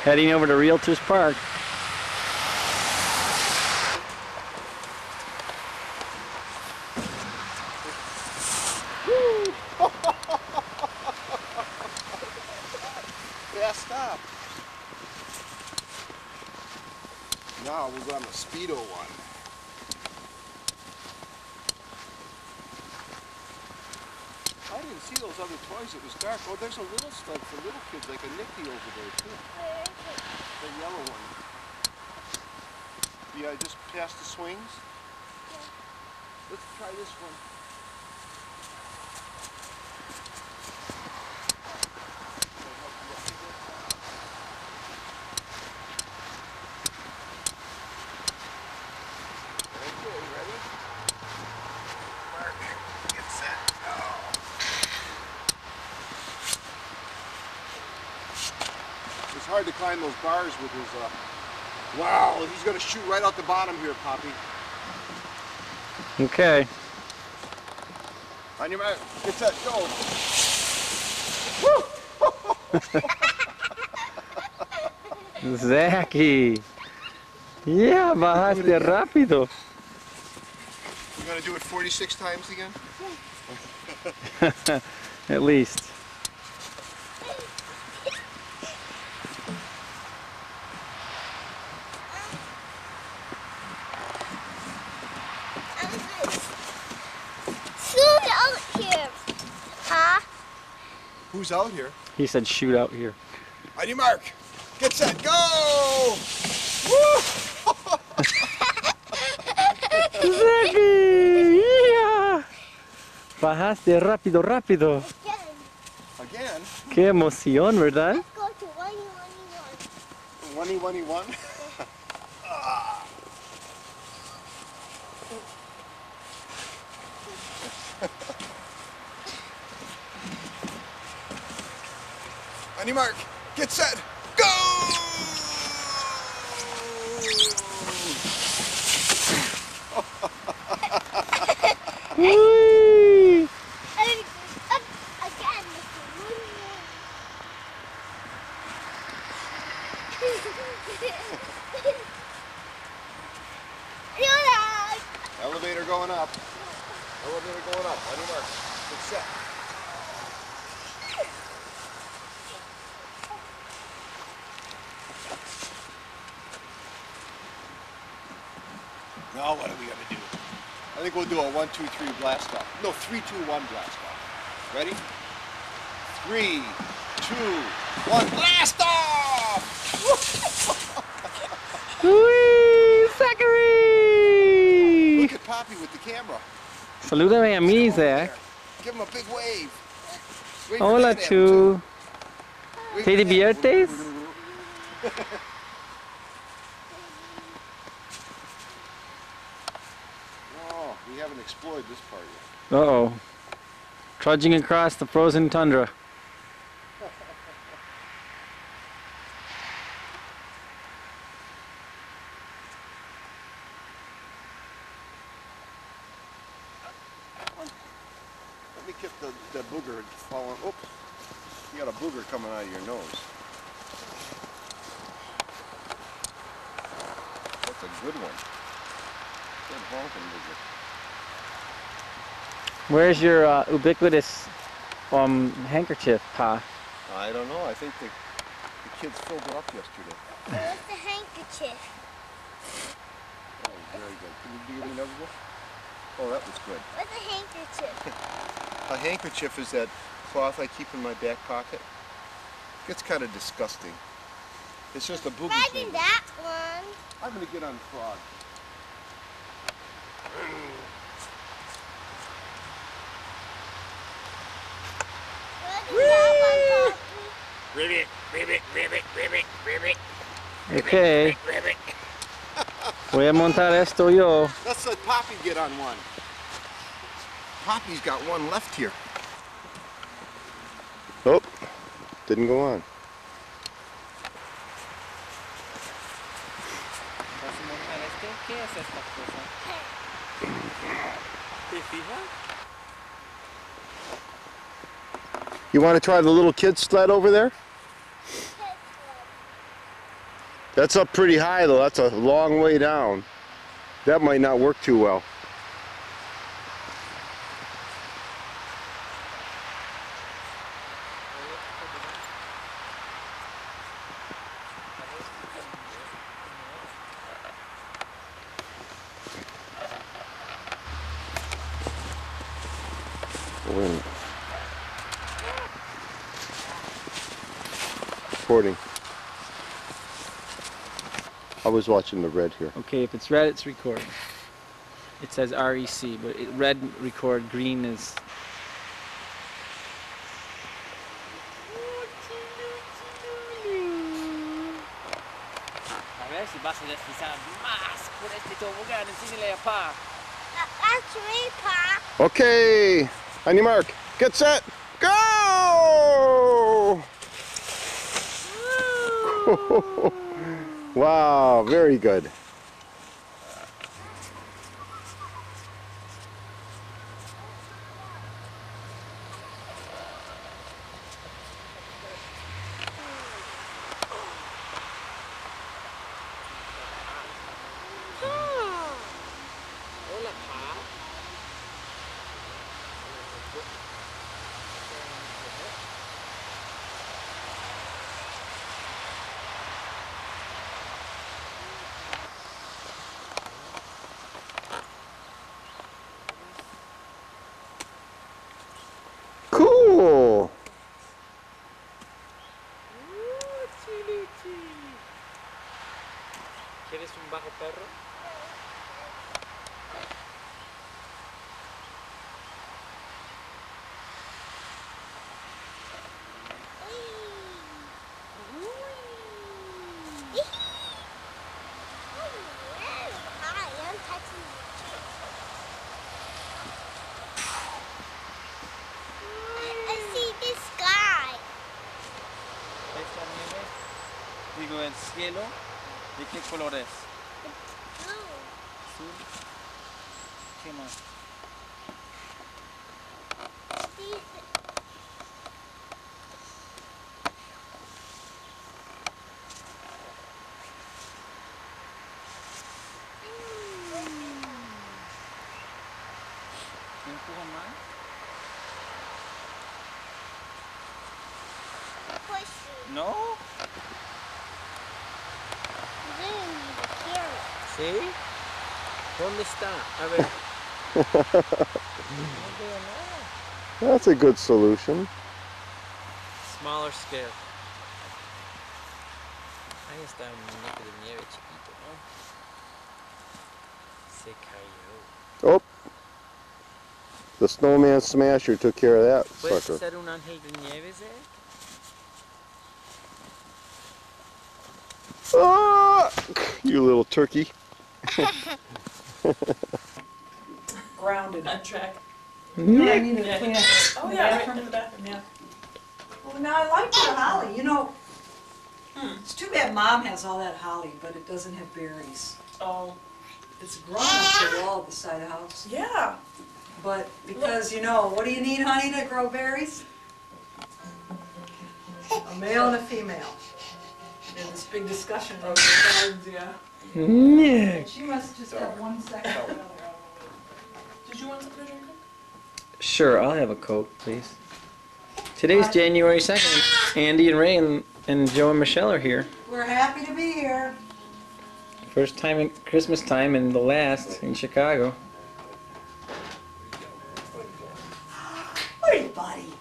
heading over to Realtors Park. Yeah, stop. Now we'll go on the Speedo one. I didn't see those other toys. It was dark. Oh, there's a little sled for little kids, like a Nicky over there, too. The yellow one. Yeah, just past the swings. Let's try this one. Okay, ready? Mark, get set, go. It's hard to climb those bars with his, uh... Wow, he's gonna shoot right out the bottom here, Poppy. Okay. On your mark, get set, go. Woo! Zachy. Yeah, bajaste rápido. You gonna do it 46 times again? At least. who's out here. He said shoot out here. On your mark. Get set. Go! Yeah! Bajaste rápido, rápido. Again. Qué emoción, ¿verdad? Let's go to 1 1 1 1 1 1 mark, get set, go! Whee! And up again. Yoda! Elevator going up. Elevator going up. On your mark, get set. Now what are we gonna do? I think we'll do a one, two, three blast off. No, three, two, one blast off. Ready? Three, two, one, blast off! Whee! Zachary! Look at Poppy with the camera. Salúdame a mí, Zach. Give him a big wave. Your Hola, hand at him, Chu. ¿Te diviertes? Oh, we haven't explored this part yet. Uh-oh. Trudging across the frozen tundra. Let me get the, the booger falling. Oops. You got a booger coming out of your nose. That's a good one. Good honking booger. Where's your uh, ubiquitous um, handkerchief, Pa? I don't know. I think the, the kids filled it up yesterday. Where's the handkerchief? Oh, very good. Can you do me another one? Oh, that was good. Where's the handkerchief? A handkerchief is that cloth I keep in my back pocket. It's kind of disgusting. It's just a boogie Imagine thing. that one. I'm gonna get on frog. Where's that one, Poppy? Ribbit, ribbit, ribbit, ribbit, ribbit, Okay. ribbit. Voy a montar esto yo. Let's let Poppy get on one. Poppy's got one left here. Oh, didn't go on. ¿Vas a montar este? ¿Qué es esta cosa? ¿Te fijas? You want to try the little kid sled over there? That's up pretty high though. That's a long way down. That might not work too well. Was watching the red here. Okay, if it's red, it's recording. It says REC, but it, red record, green is. A ver si vas más por este tobogán. A Pa. That's me, Pa. Okay, on your mark, get set, go! wow, very good. Cielo. ¿De qué color es? A ver. no veo nada. That's a good solution. Smaller scale. Ahí está un muñeco de nieve chiquito, ¿no? Se cayó. Oh, the snowman smasher took care of that ¿Puedes sucker. hacer un ángel de nieves, eh? Ah, you little turkey. Grounded. On track. I need to Yeah. clean up Oh, the yeah, right bathroom. in the bathroom, yeah. Well, now I like the holly, you know, Hmm. it's too bad mom has all that holly, but it doesn't have berries. Oh, It's grown up the wall beside the house, yeah. but because, you know, what do you need, honey, to grow berries? A male and a female. There's this big discussion. Oh, cards, yeah. Nick. She must just have one second. Did you want something to drink? Sure, I'll have a Coke, please. Today's January 2nd. Ah! Andy and Ray and, and Joe and Michelle are here. We're happy to be here. First time in Christmas time and the last in Chicago. Hey, buddy.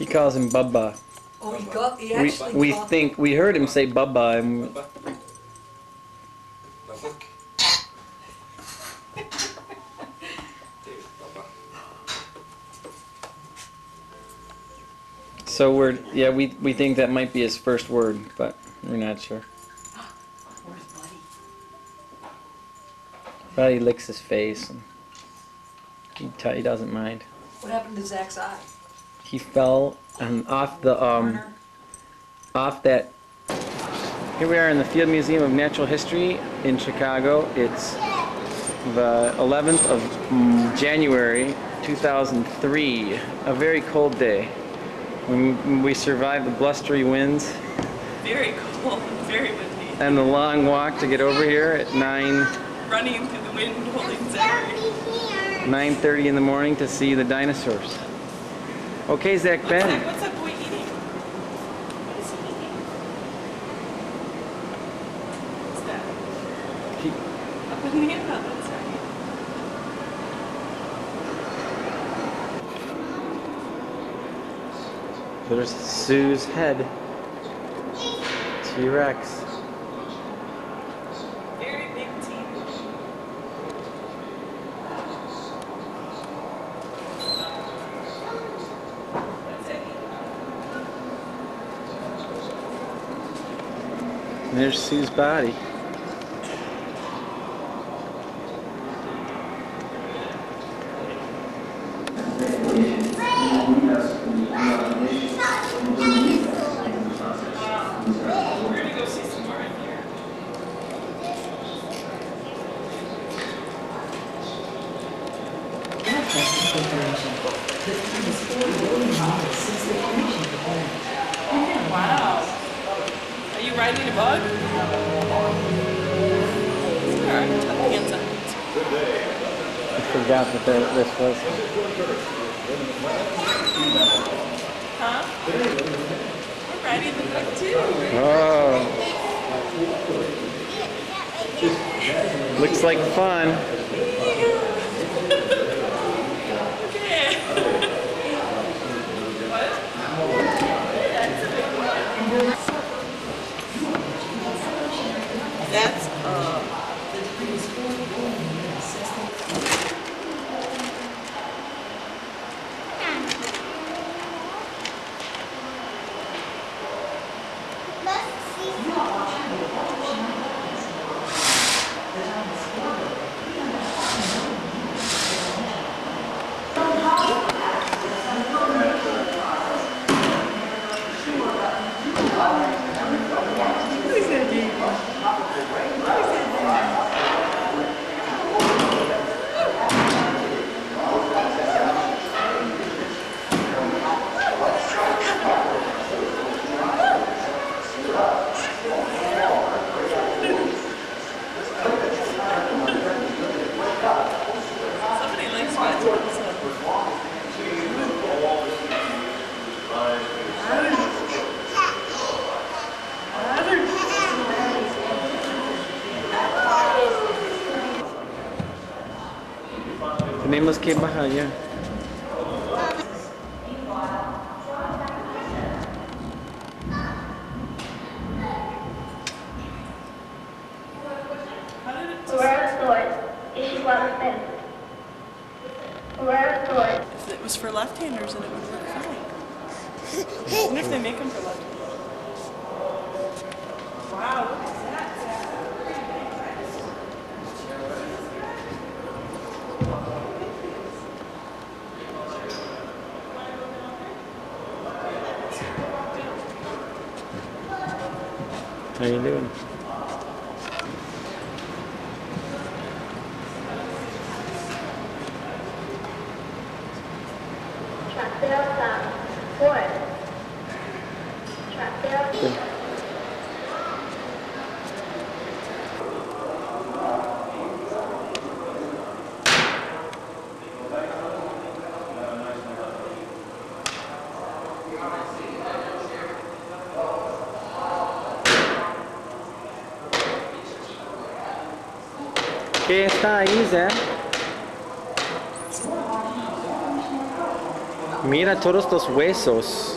He calls him Bubba. Oh, he got, he We, actually we got- think, we heard him say Bubba and so we're, yeah, we, we think that might be his first word, but we're not sure. Where's Buddy? He licks his face and he, t- he doesn't mind. What happened to Zach's eye? He fell and off the, um, off that. Here we are in the Field Museum of Natural History in Chicago. It's the 11th of mm, January 2003, a very cold day. When we survived the blustery winds Very cold and very windy. and the long walk to get over here at 9, Running through the wind, holding Zachary. here. 9.30 in the morning to see the dinosaurs. Okay, Zach Ben. There's Sue's head. T-Rex. Very big there's Sue's body. riding a bug? I forgot what that, this was. Huh? We're riding the bug too. Oh. Looks like fun. okay. That's ¿Qué está ahí, eh. Zé? Mira todos los huesos.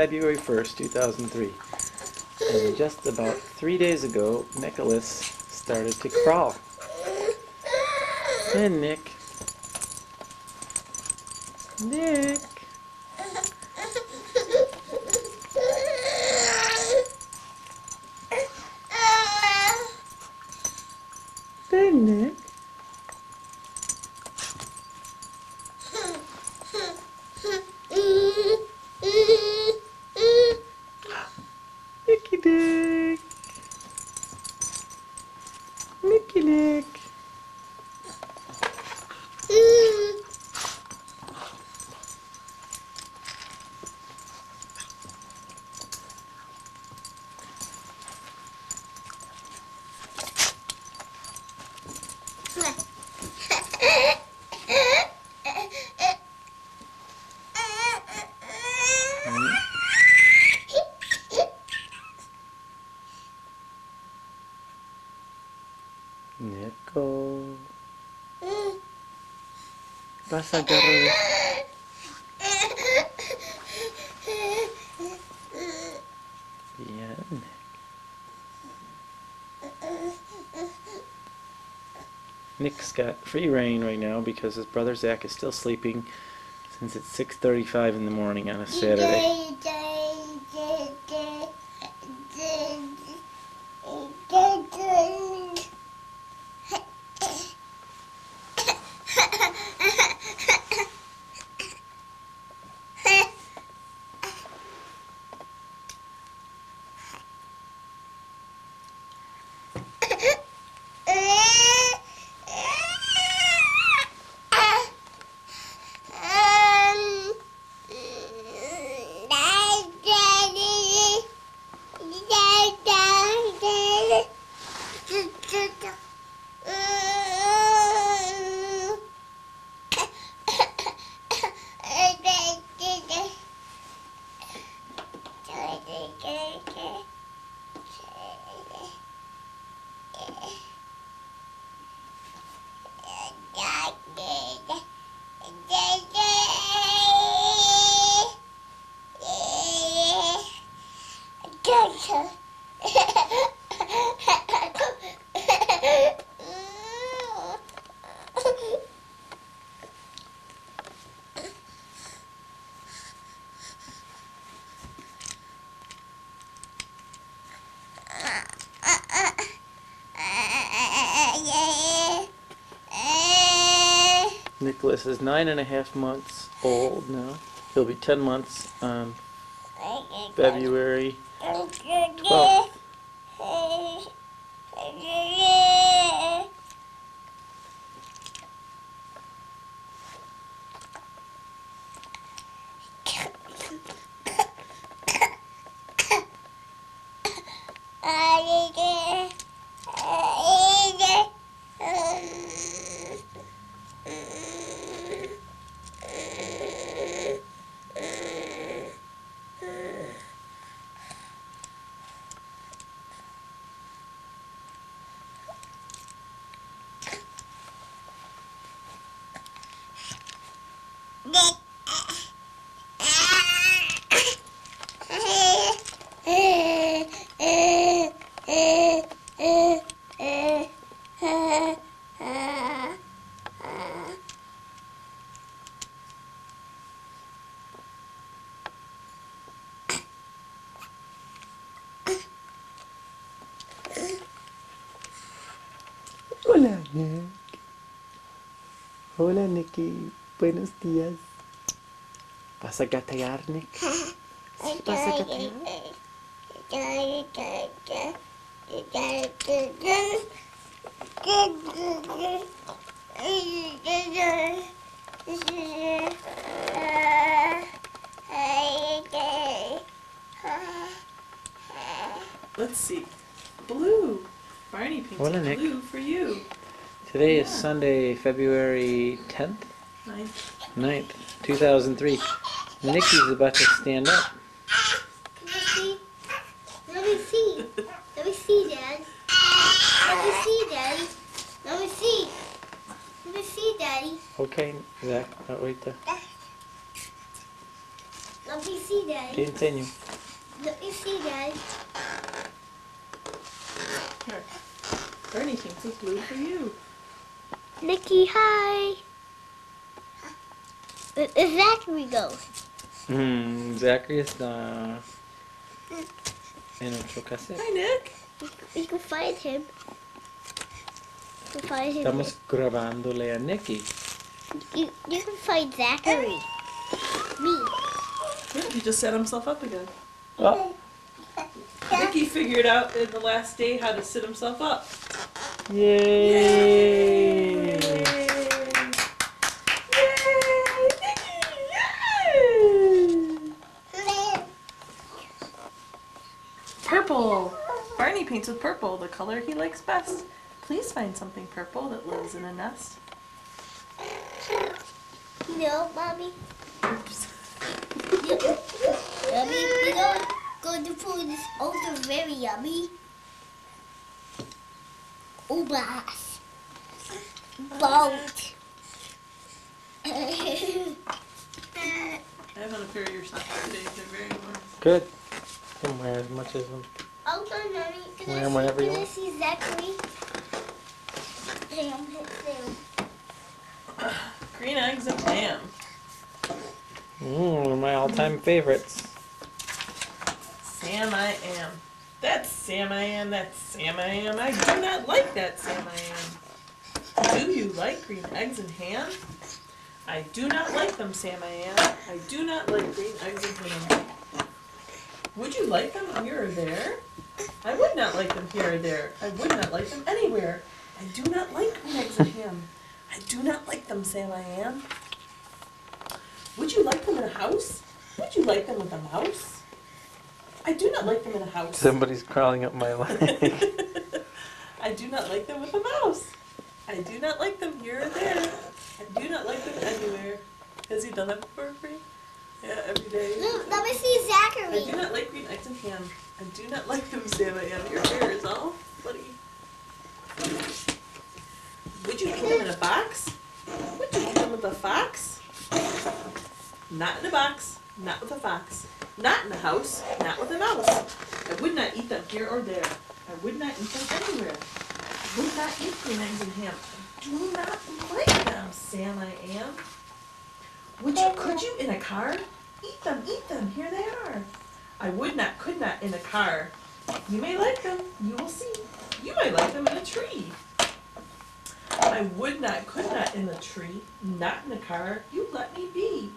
February 1st, 2003. And just about three days ago, Nicholas started to crawl. And Nick Vas a agarrar. Bien. Nick's got free reign right now because his brother Zach is still sleeping since it's 6:35 in the morning on a Saturday. Nicholas is nine and a half months old now. He'll be 10 months um, on February 12th. Hola, Nicky. Buenos días. ¿Vas a gatear, Nick? ¿Sí vas a gatear? Let's see. Blue. Barney painted Hola, Nick. blue for you. Today is Sunday, February 10th, Nice. 9th, 2003. Nicky's about to stand up. Can you see? Let me see. Let me see, Dad. Let me see, Daddy. Let me see. Let me see, Daddy. Okay, Zach, ahorita. Let me see, Te Daddy. enseño. Let me see, Daddy. Here. Barney thinks it's blue for you. Nikki, hi. Where where's Zachary go? Mm, Zachary está en otro cassette. Hi, Nick. You can find him. You can find him. Estamos grabándole a Nicky. You, you can find Zachary. Me. Yeah, he just set himself up again. Oh, Nicky figured out in the last day how to sit himself up. yay! Purple. Paints with purple, the color he likes best. Please find something purple that lives in a nest. No, mommy. You, mommy, you know, go to food is also very yummy. Oh, blast. boat. I have on a pair of your socks today. They're very warm. Good. You can wear as much as them. Oh, no, no, can Wear I 'em see, whenever you can I see Zachary? Sam, hit Sam. Green eggs and ham. Mmm, one of my all-time favorites. Sam I am. That's Sam I am. That's Sam I am. I do not like that Sam I am. Do you like green eggs and ham? I do not like them, Sam I am. I do not like green eggs and ham. Would you like them here or there? I would not like them here or there. I would not like them anywhere. I do not like eggs and ham. I do not like them, Sam I am. Would you like them in a house? Would you like them with a mouse? I do not like them in a house. Somebody's crawling up my leg. I do not like them with a mouse. I do not like them here or there. I do not like them anywhere. Has he done that before for you? Yeah, every day. Look, let me see Zachary. I do not like green eggs and ham. I do not like them, Sam. I am. Your hair is all bloody. Would you eat them in a box? Would you eat them with a fox? Not in a box. Not with a fox. Not in a house. Not with a mouse. I would not eat them here or there. I would not eat them anywhere. I would not eat green eggs and ham. I do not like them, Sam. I am. Would you? Could you in a car? Eat them. Eat them. Here they are. I would not, could not in a car. You may like them, you will see. You might like them in a tree. I would not, could not in a tree, not in a car. You let me be.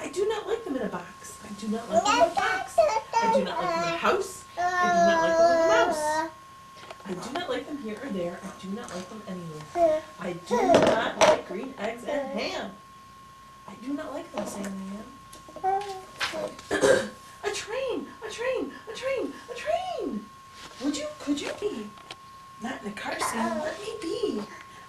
I do not like them in a box. I do not like them in a box. I do not like them in a house. I do not like them with a mouse. I do not like them here or there. I do not like them anywhere. I do not like green eggs and ham. I do not like them, Sam and. A train, a train, a train, a train. Would you, could you be? Not in a car, Sam, let me be.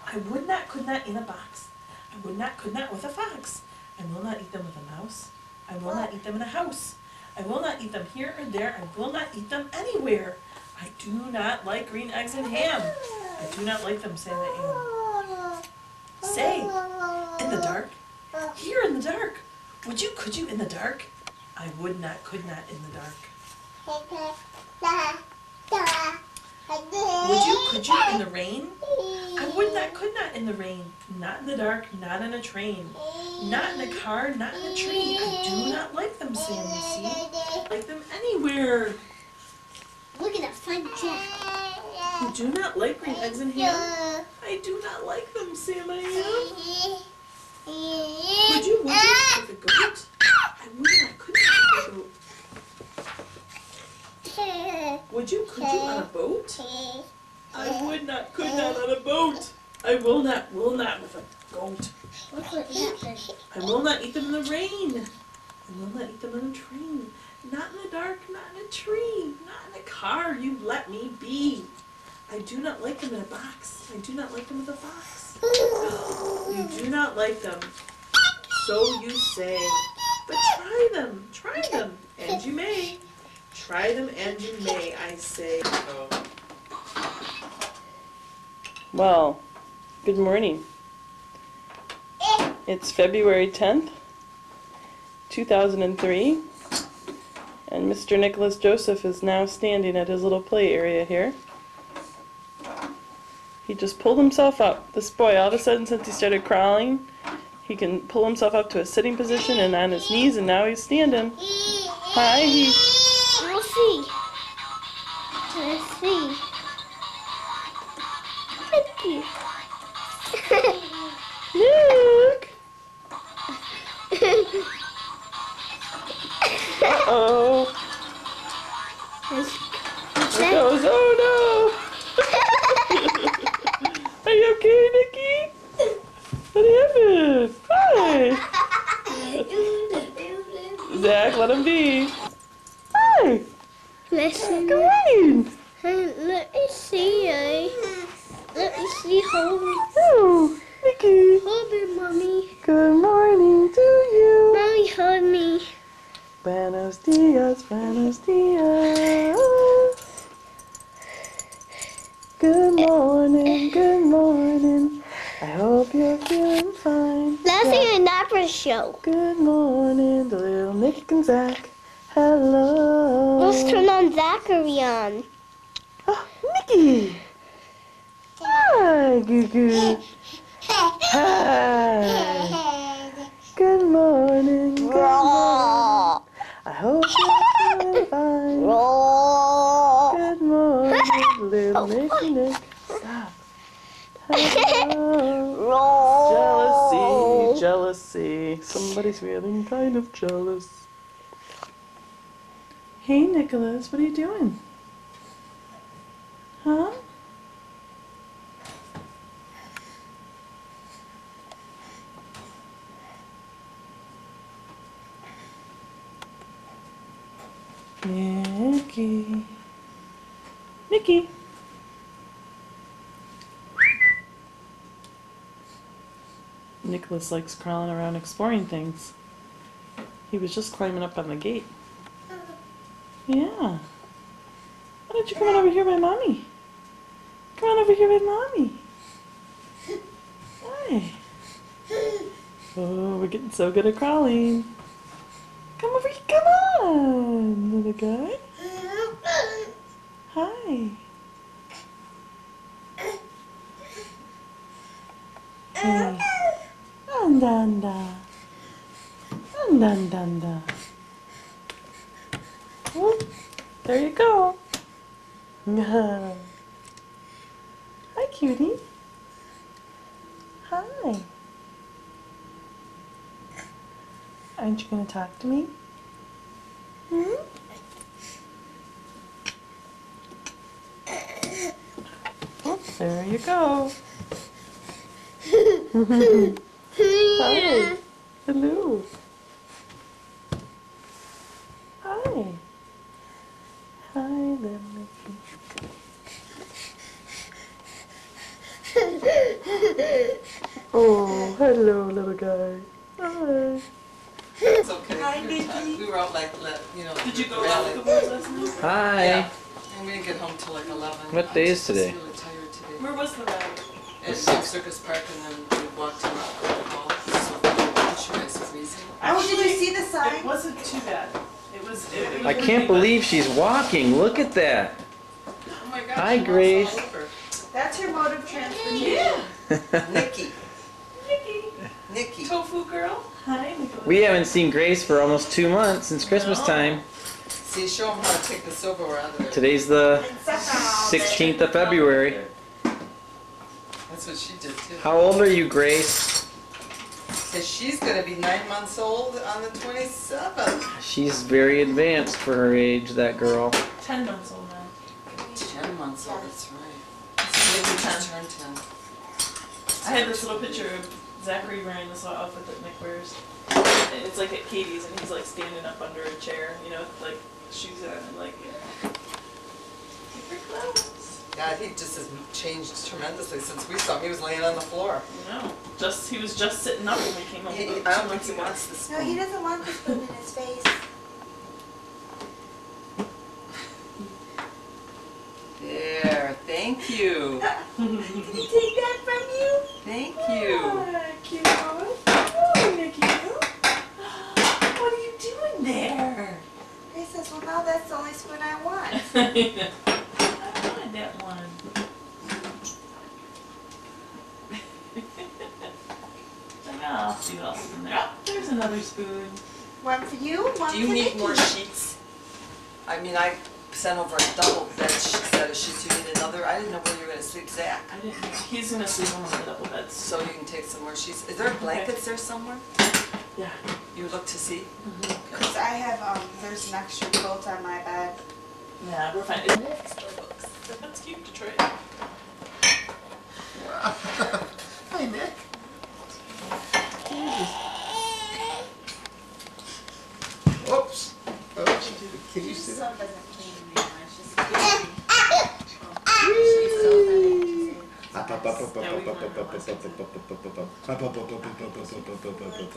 I would not, could not in a box. I would not, could not with a fox. I will not eat them with a mouse. I will not eat them in a house. I will not eat them here or there. I will not eat them anywhere. I do not like green eggs and ham. I do not like them, Sam. Say, in the dark, here in the dark. Would you, could you in the dark? I would not, could not in the dark. Would you, could you in the rain? I would not, could not in the rain. Not in the dark, not in a train. Not in a car, not in a tree. I do not like them, Sam, you see. I like them anywhere. Look at that fun jack. You do not like green eggs and ham? I do not like them, Sam, I am. Would you, would you with a goat? I would not, could not with a goat. Would you, could you on a boat? I would not, could not on a boat. I will not, will not with a goat. Look what happened. I will not eat them in the rain. I will not eat them on a train. Not in the dark, not in a tree, not in a car. You let me be. I do not like them in a box. I do not like them with a box. You do not like them. So you say. But try them. Try them. And you may. Try them and you may, I say. Well, good morning. It's February 10th, 2003, and Mr. Nicholas Joseph is now standing at his little play area here. He just pulled himself up. This boy, all of a sudden, since he started crawling, he can pull himself up to a sitting position and on his knees, and now he's standing. Hi, he. We'll see. Let's see. Thank you. Look! Uh-oh. There Happened? Hi! Zach, let him be. Hi! Listen. Good morning! Hey, let me see. eh? Let me see. Hold me. Oh, Nikki. Hold me, mommy. Good morning to you. Mommy, hold me. Buenos dias, buenos dias. Good morning, good morning. I hope Christmas show. Good morning to little Nick and Zach. Hello. Let's turn on Zachary on. Oh, Nicky. Hi, Goo Goo. Hi. Good morning. Good morning. I hope you're feeling fine. Good morning, little Nick and Nick. Stop. Hello. Jealousy, jealousy. Somebody's feeling kind of jealous. Hey, Nicholas, what are you doing? Huh? Nicky. Nicky. Nicholas likes crawling around exploring things. He was just climbing up on the gate. Yeah. Why don't you come on over here by mommy? Come on over here by mommy. Hi. Oh, we're getting so good at crawling. Come over here. Come on, little guy. Hi. Anda, anda. Whoop. There you go. Hi, cutie. Hi. Aren't you going to talk to me? Hmm? Oh, there you go. Hi. Hello. Hi. Hi, little Mickey. Oh, hello, little guy. Hi. It's okay. Hi, we, were Nikki. tired. we were out like, le- you know. Did you go rally. out with the boys last night? Hi. Yeah. And we didn't get home till like 11. What I day is today? just really tired today. Where was the um, rally? At Circus Park and then we walked to Rockford Hall. So aren't freezing? Oh, did you see the sign? It wasn't too bad. It was. It, it was I can't good. believe she's walking. Look at that. Oh my gosh. Hi, she walks all Grace. That's your mode of transportation. Yeah. Nikki. Nikki. Nikki. Tofu girl. Hi, Nicholas. we haven't seen Grace for almost two months since Christmas No. time. See, show them how to take the silverware out of there. Today's the 16th of February. That's what she did too. How old are you, Grace? Says she's gonna be nine months old on the 27th. She's very advanced for her age, that girl. Ten months old now. Ten months old, that's right. Maybe just turned ten. I had this little picture of Zachary wearing this little outfit that Nick wears. And it's like at Katie's, and he's like standing up under a chair, you know, with, like shoes on, and like. Different clothes. God, he just has changed tremendously since we saw him. He was laying on the floor. You know, just he was just sitting up when we came home. He, he- I don't think he ago. wants the spoon. No, he doesn't want the spoon in his face. There, thank you. Can he take that from you? Thank you. Ah, cute. Oh, Nicky. What are you doing there? He says, well, now that's the only spoon I want. I that one. Oh, I'll see what else is in there. Oh, there's another spoon. One for you, one for Do you for need Nikki. more sheets? I mean, I sent over a double bed sheet set of sheets. You need another? I didn't know where you were gonna sleep, Zach. I didn't. He's gonna sleep on one of the double beds. So you can take some more sheets. Is there blankets there somewhere? Yeah. You look to see? Because I have, um, there's an extra quilt on my bed. Nah, we're fine. Isn't it? Starbucks. That's cute to try. Hi, Nick. Jesus. Oops. Oops. Can you see that?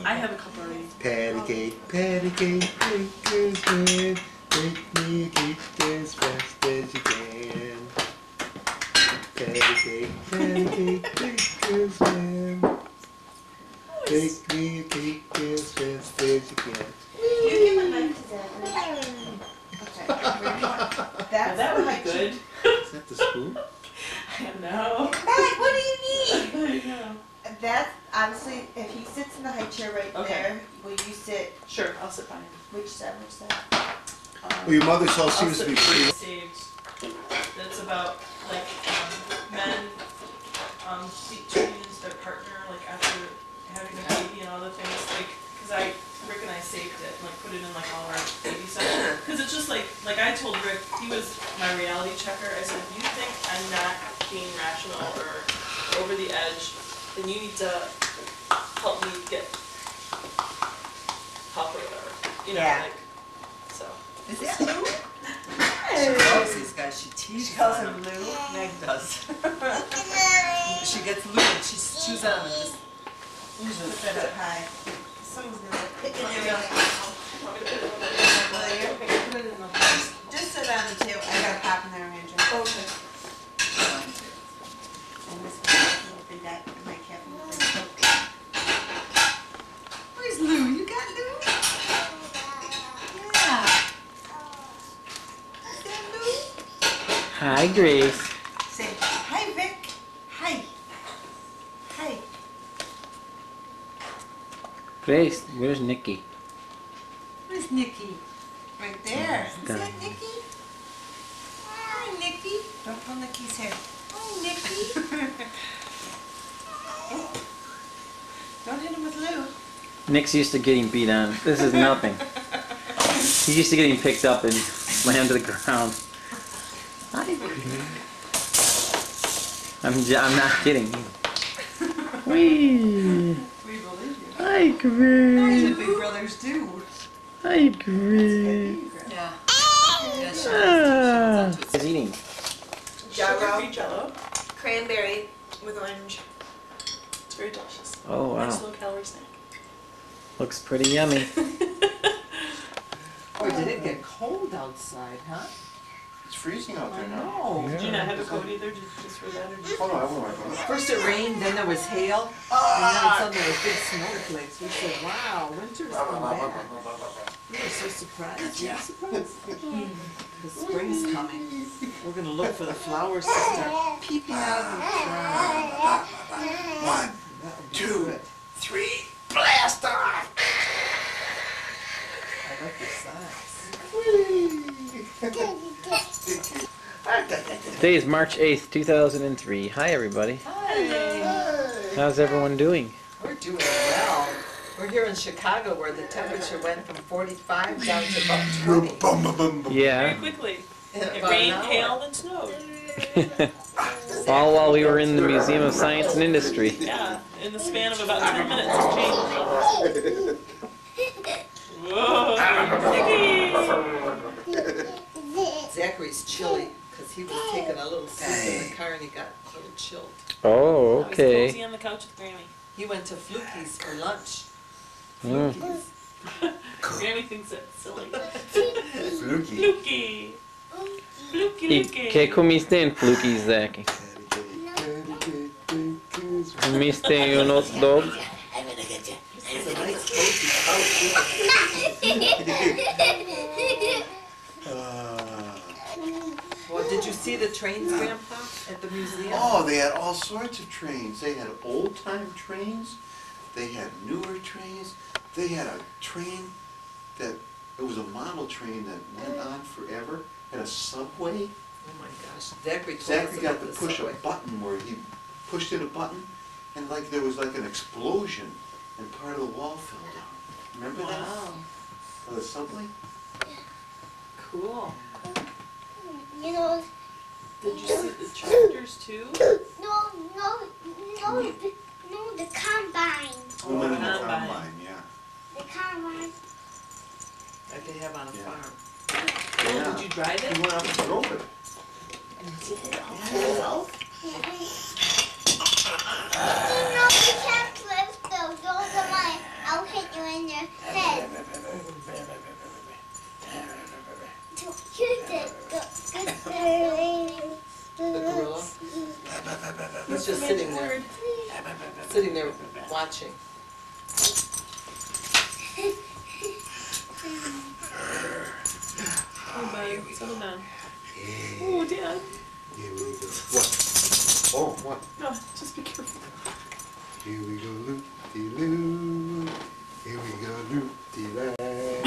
I have a couple already. Patty cake, patty cake, cake, cake, cake. Make me cake as fast as you can. Patty cake, patty cake, make as well. Oh, Bake me a cake as fast as you can. You give a knife to Dad. Okay. That's that would be good. Is that the spoon? I know. Matt, what do you need? I know. That's obviously if he sits in the high chair right Okay. there, will you sit Sure, I'll sit by him. which side, which side? Well, your mother's house I'll seems to be pretty. Saved. That's about like um, men um, speak choose their partner like after having a baby and all the things like because I Rick and I saved it and like put it in like all our baby stuff because it's just like like I told Rick he was my reality checker. I said if you think I'm not being rational or over the edge, then you need to help me get help or whatever. You know Yeah. like so. Is that Lou? She loves these guys. She teases She calls him them. Lou. Meg does. she gets Lou and she chews on them um, and just oozes. Put up high. Someone's gonna pick it Want me in to- your want me to put it on the- Well, you're picking- put it in the- Just sit on the table. I got a pop in there, Andrew. Okay. And this one, that Hi, Grace. Say, hi Vic. Hi. Hi. Grace, where's Nikki? Where's Nikki? Right there. Is that Nikki? Hi, Nikki. Don't pull Nikki's hair. Hi, Nikki. Oh. Don't hit him with Lou. Nick's used to getting beat on. This is nothing. He's used to getting picked up and slammed to the ground. Hi, I'm, j- I'm not kidding. Wee. We believe you. Hi, That's what big brothers do. Hi, Grace. Yeah. Yeah, she Ah. He's eating. Jello. Jello. Cranberry with orange. It's very delicious. Oh, Nice wow. low calorie snack. Looks pretty yummy. Boy, did it get cold outside, huh? It's freezing out there now. know. Did you not have a coat either, just, just for that, or just? Oh, no, I won't my phone. First it rained, then there was hail, and ah! then suddenly there was big snowflakes. We said, wow, winter's come back. We were so surprised. We were surprised. The spring's coming. We're gonna look for the flowers to start peeping out of the ground. One, That would be two, good. three, blast off! I like your socks. Today is March 8th, 2003. Hi, everybody. Hi. How's everyone doing? We're doing well. We're here in Chicago where the temperature went from 45 down to about 20. Bum, bum, bum, bum. Very quickly. in It rained, hailed, and snowed. All while we were in the Museum of Science and Industry. Yeah, in the span of about ten minutes it changed. Whoa, Nikki! Zachary's chilly because he was taking a little sleep in the car and he got a little chilled. Oh, I was cozy okay. on the couch with Grammy. He went to Fluky's for lunch. Mm. Grammy thinks it's silly. Fluky. Fluky! Fluky, ¿Y Luky. qué comiste en Fluky, Zach? ¿Comiste un hot dog? This is a nice cozy couch. Uh, Well, did you see the trains, Grandpa, at the museum? Oh, they had all sorts of trains. They had old time trains, they had newer trains, they had a train that, it was a model train that went on forever, had a subway. Oh my gosh, Zachary told us Zachary got about to the push a subway. button where he pushed in a button and like there was like an explosion and part of the wall fell down. Remember that? Wow, For the subway? Cool. You know, Did you see the tractors too? no, no, no, the, no, the combine. Woman in the combine. combine, yeah. The combine. That they have on a Yeah. farm. Oh, Yeah. did you drive He it? went up and drove it. No, you can't lift those. Those are mine. I'll hit you in your head. He's just sitting there, sitting there watching. Oh, buddy, settle down. Oh, Dad. Here we go. What? Oh, what? No, just be careful. Here we go, loop-de-loo. -loo. Here we go, loop-de-loo.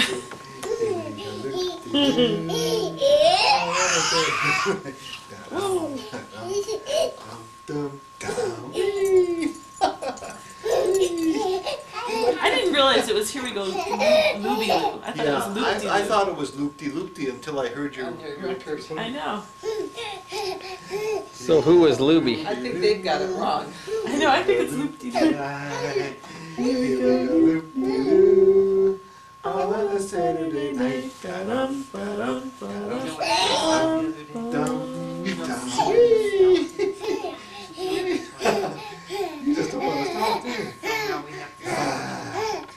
I didn't realize it was Here We Go Looby Loo. I thought Yeah, it was Loopy I, I thought it was loop-de-loopty until I heard your Under your record. I know. So who was Luby? I think they've got it wrong. I know, I think it's Loopy Loo. Here we go, loop-de-loo. All on a Saturday night. Dum, ba-dum, ba-dum, dum, dum. You just don't want to stop, do you? Now we have to.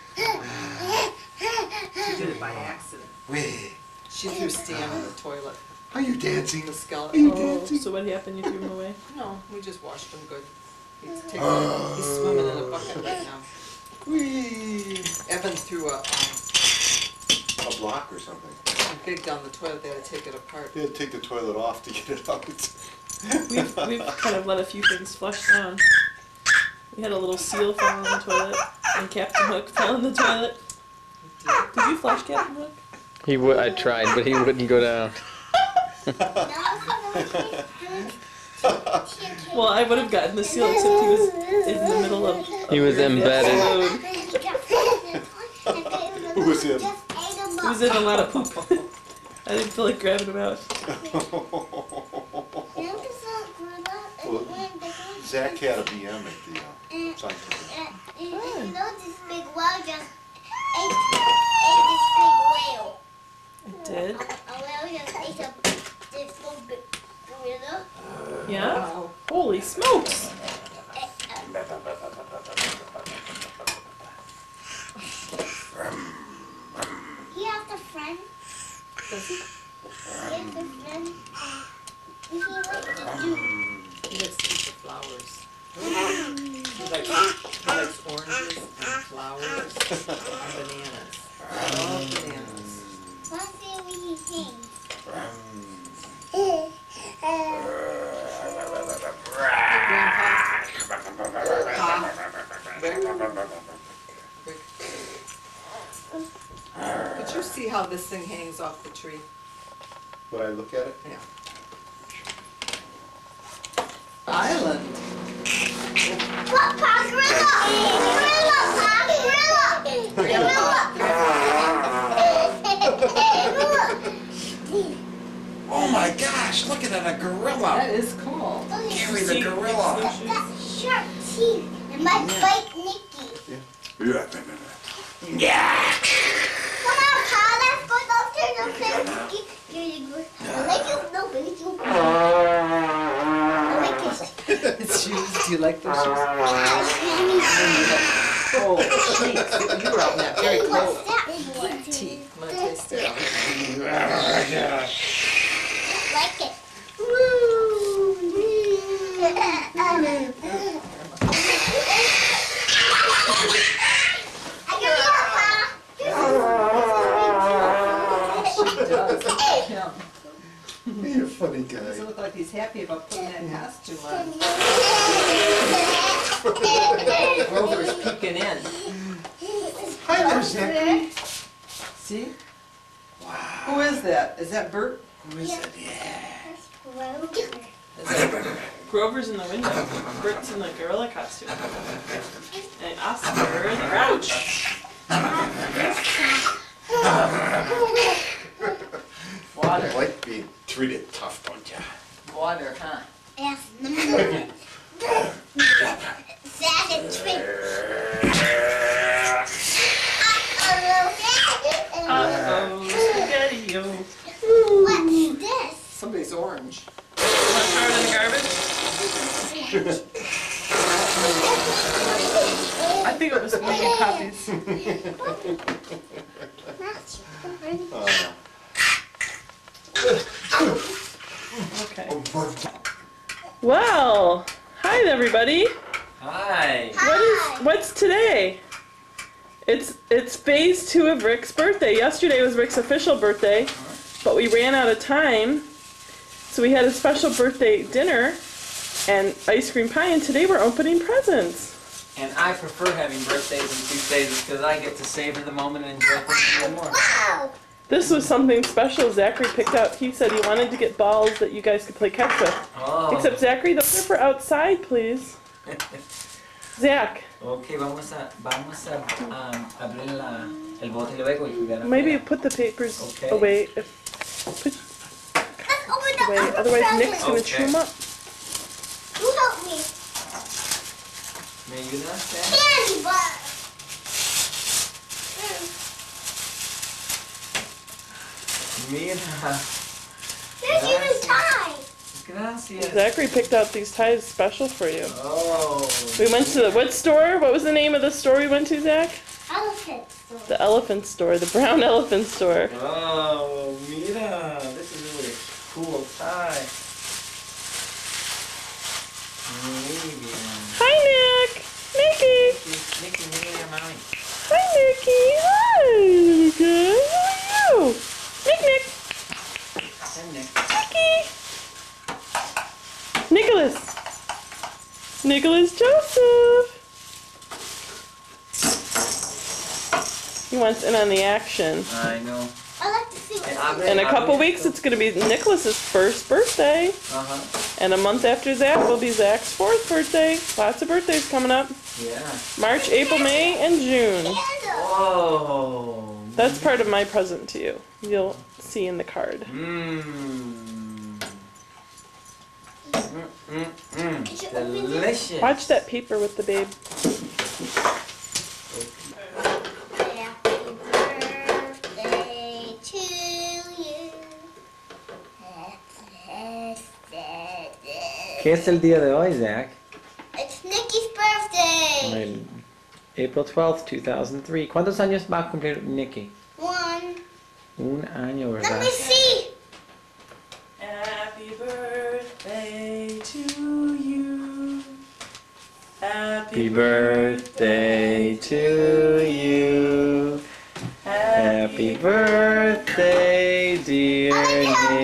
She did it by accident. Wait, She threw Stan in the toilet. are you dancing? The skeleton. Are you Oh, dancing? so what happened? You threw him away? No, we just washed him good. He's, taking, he's swimming in a bucket right now. Whee! Evan threw a, um, A block or something. a pig down the toilet. They had to take it apart. You had to take the toilet off to get it out. We've, we've kind of let a few things flush down. We had a little seal fall in the toilet, and Captain Hook fell in the toilet. Did you flush Captain Hook? He would. I tried, but he wouldn't go down. Well, I would have gotten the seal, except he was in the middle of. He was embedded. Who was him? He was in a lot of poop. I didn't feel like grabbing him out. Zach had a BM at the uh, science You know this big whale just ate, ate this big whale. I did. A whale just ate a this little big gorilla. Yeah? Wow. Holy smokes! He has a friend. Does he? He has a friend. He likes to do. He likes to eat the flowers. He likes, he likes oranges and flowers and bananas. All bananas. Let's see what he thinks. Mm. Grandpa. Pa. Rick. Rick. Did you see how this thing hangs off the tree? Would I look at it? Yeah. Island. Papa, gorilla! Gorilla, Pa! Gorilla! Gorilla! Oh my gosh, look at that, a gorilla. That is cool. Oh, Carry the gorilla. That's got sharp teeth and might bite Nicky. Yeah. Yeah! Come on, Pa, let's go downstairs and play with Nicky. You're the gorilla. I like you. No, baby, you. I like his shoes. Do you like those shoes? Oh, jeez. You were out in that very Hey, cold. what's that? Teeth. I'm gonna taste it. Like it. She does. Yeah. You're a funny guy. doesn't look like he's happy about putting that costume on. Grover's peeking in. Hi there, Zachary. See? Who is that? Is that Bert? Who is it? Yeah. Is that Grover's in the window. Bert's in the gorilla costume. And Oscar the Grouch. water? I like being treated tough, don't ya? Water, huh? Yes, number Seven tree. Somebody's orange. Want to throw it in the garbage? I think it was making copies. Uh, Okay. Well, hi everybody. Hi. What is what's today? It's it's phase two of Rick's birthday. Yesterday was Rick's official birthday, but we ran out of time. So we had a special birthday dinner and ice cream pie, and today we're opening presents. And I prefer having birthdays and Tuesdays because I get to savor the moment and enjoy things a little more. Wow. This was something special Zachary picked out. He said he wanted to get balls that you guys could play catch with. Oh. Except Zachary, those are for outside, please. Zach, ok, vamos a, vamos a um, abrir la, el bote luego y jugar maybe put the papers Okay. away. If, put Let's open the away. Otherwise, present. Nick's gonna chew 'em up. You help me? ¿Me ayudas, Dad? Candy bar. Mm. Mira. There's even tie. Gracias. Zachary picked out these ties special for you. Oh. We went to the what store? What was the name of the store we went to, Zach? Elephant. Store. The elephant store, the brown elephant store. Oh, mira. This is really a cool tie. Hi, Nick. Nicky. Nicky, Nicky, mami. Hi, Nicky. Hi. Good. How are you? Nick, Nick. Ven, Nick. Nicky. Nicholas. Nicholas Joseph. He wants in on the action. I know. I like to see what. Abre, In a couple weeks, it's going to be Nicholas's first birthday. Uh-huh. And a month after that will be Zach's fourth birthday. Lots of birthdays coming up. Yeah. March, April, May, and June. Candle. Oh. That's part of my present to you. You'll see in the card. Mmm. Mm, mm, mm. Did you open it? Delicious. Watch that paper with the babe. ¿Qué es el día de hoy, Zach? It's Nikki's birthday. El April 12th, 2003. ¿Cuántos años va a cumplir Nicky? One. Un año, Let ¿verdad? me see. Happy birthday to you. Happy birthday to you. Happy birthday, dear Wait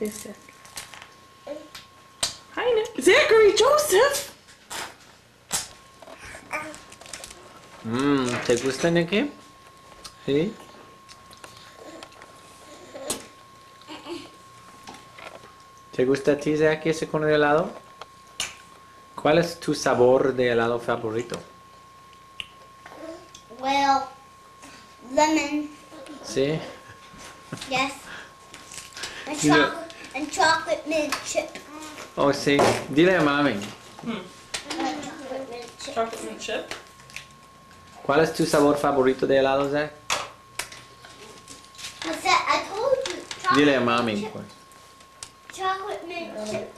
ice cream cone out of my face, Zach. Hi, Nick. Zachary Joseph. Mm, ¿Te gusta, Nicky? ¿Sí? ¿Te gusta a ti, Zach, ese cono de helado? ¿Cuál es tu sabor de helado favorito? Well, lemon. ¿Sí? Yes. Know- chocolate chocolate chip. Oh, sí. Dile a mami. Chocolate chip. Chocolate mint chip. ¿Cuál es tu sabor favorito de helado, Zach? What's that? I told you. Chocolate Dile a mami. chip. pues. Chocolate mint chip.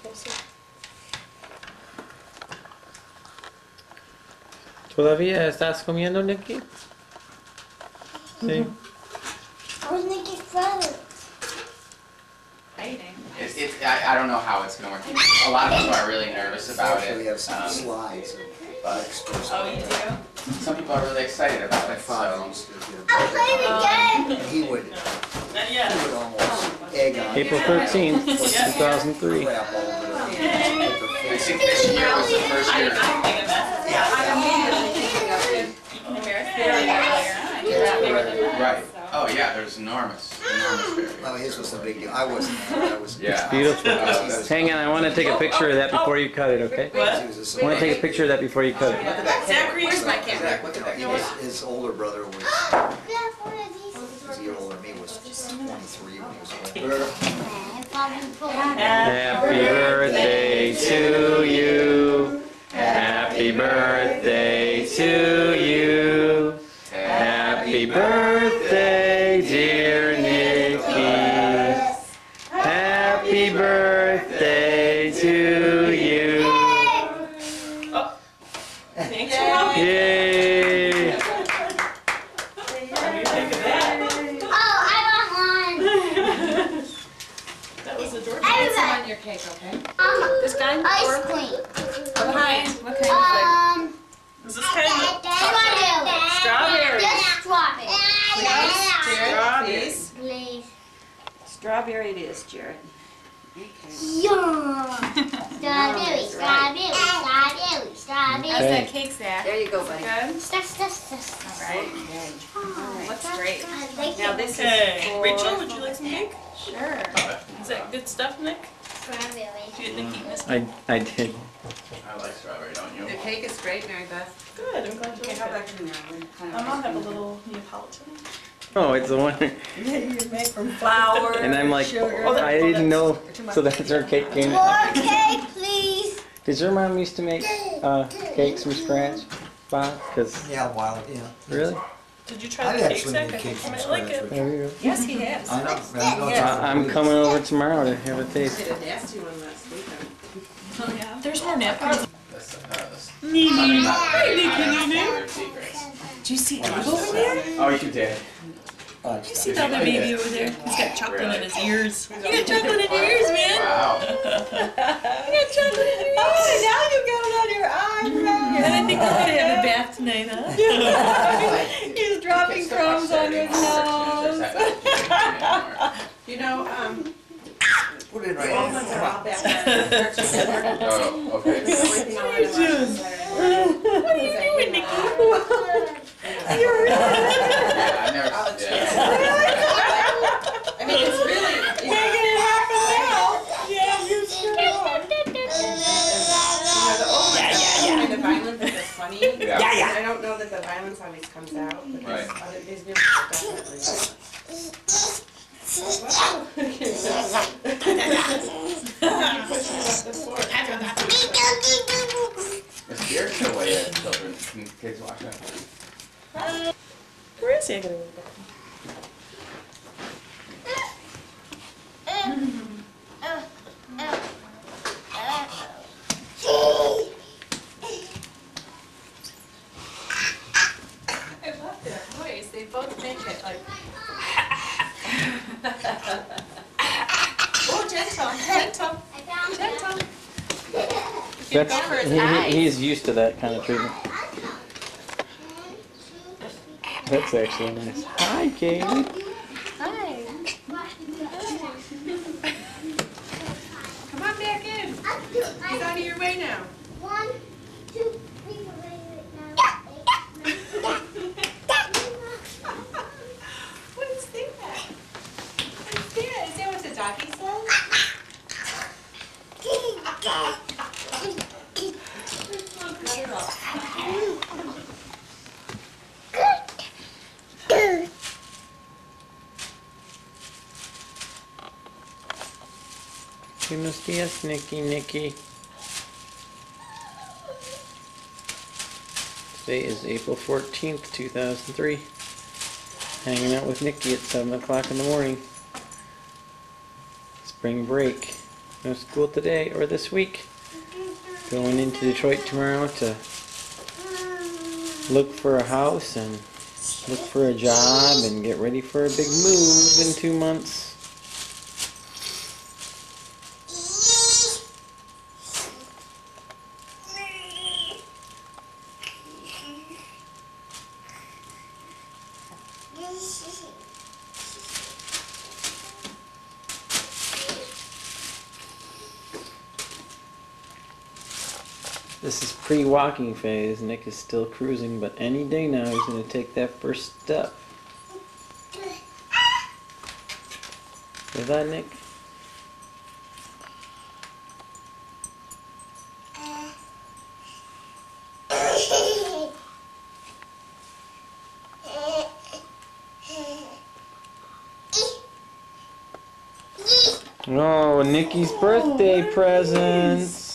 ¿Todavía estás comiendo, Nicky? Sí. Where's I, I don't know how it's gonna work. A lot of people are really nervous about Actually, we have some Um, slides of bikes. Oh, you do? some people are really excited about it, so. used to get I'm a playing the game. he would, Not he would almost egg on. April 13th, 2003. Crap all over the paper I think this year was the first year. I year. didn't think of that. Right. Oh, yeah, there's enormous, enormous berry. Well, his was the big deal. I wasn't, I was. Yeah. Beautiful. Hang on, I want to take a picture of that before you cut it, okay? He What? was a I want to take a picture of that before you cut it. Zachary, Where's my camera? Look at that. He was- His older brother was, Can I one of these? was a year older than me, was twenty-three when he was cake. Happy birthday to you. Happy birthday to you. Happy birthday, Strawberry it is, Jared. Yeah. Strawberry, strawberry, strawberry, strawberry. How's that cake, Zach? There you go, buddy. Good? Stuff, stuff, stuff. All right. Oh, Looks great. I like Now this Okay, is for... Rachel, would you like some cake? Sure. Is that good stuff, Nick? Strawberry. Did you Nick eat this? I, I did. I like strawberry, don't you? The cake is great, Mary Beth. Good, I'm glad you Okay, like how it. about you, Mary? What kind My of mom ice have a little Neapolitan. Oh, it's the one. You make from flour, And I'm like, sugar. Oh, I oh, didn't know. So that's where cake came. More cake, please. Did your mom used to make uh, cakes from scratch, Bob? Cause Yeah, wild, yeah. really? Did you try I'd the cake actually stack? make I think cakes you from might like it. There you go. Yes, he has. I know, I know. Yeah. I- I'm coming over tomorrow to have a taste. Did a nasty one last weekend. Oh, yeah. There's more napkins. This, uh, this. Nene. Hi, Nene. Do you see Dub over there? Oh, you did. Oh, you see Dub the baby over there? He's got chocolate in his ears. You got chocolate in your ears, man. Wow. You got chocolate in your ears. Oh, now you got it on your eyebrow. And I think I'm gonna have a bath tonight, huh? He's dropping crumbs on his nose. You know, um, Put it all right of us are all in. Oh, okay. The only thing I wanted to watch on Saturday. What are you doing, Nikki? Yeah, I never, yeah. I mean, it's really, Making it happen now. Yeah, you sure are. you know, the old kind violence is funny. Yeah. Yeah, yeah. I don't know that the violence always comes out, but Right. other, new definitely. It's scared to away at children, kids watching. Where is he? I gotta go back. I love their voice. They both make it like. oh, gentle, gentle, gentle. That's going for his he, he- he's used to that kind of treatment. That's actually nice. Hi, Katie. Hi. Come on back in. He's out of your way now. One, two, three, What is that? Is that what the doggy says? Buenos dias, Nikki, Nikki. Today is April 14th, 2003. Hanging out with Nikki at 7 o'clock in the morning. Spring break. No school today or this week. Going into Detroit tomorrow to look for a house and look for a job and get ready for a big move in two months. This is pre-walking phase. Nick is still cruising, but any day now he's going to take that first step. Is that Nick? Oh, Nikki's birthday oh, what are presents.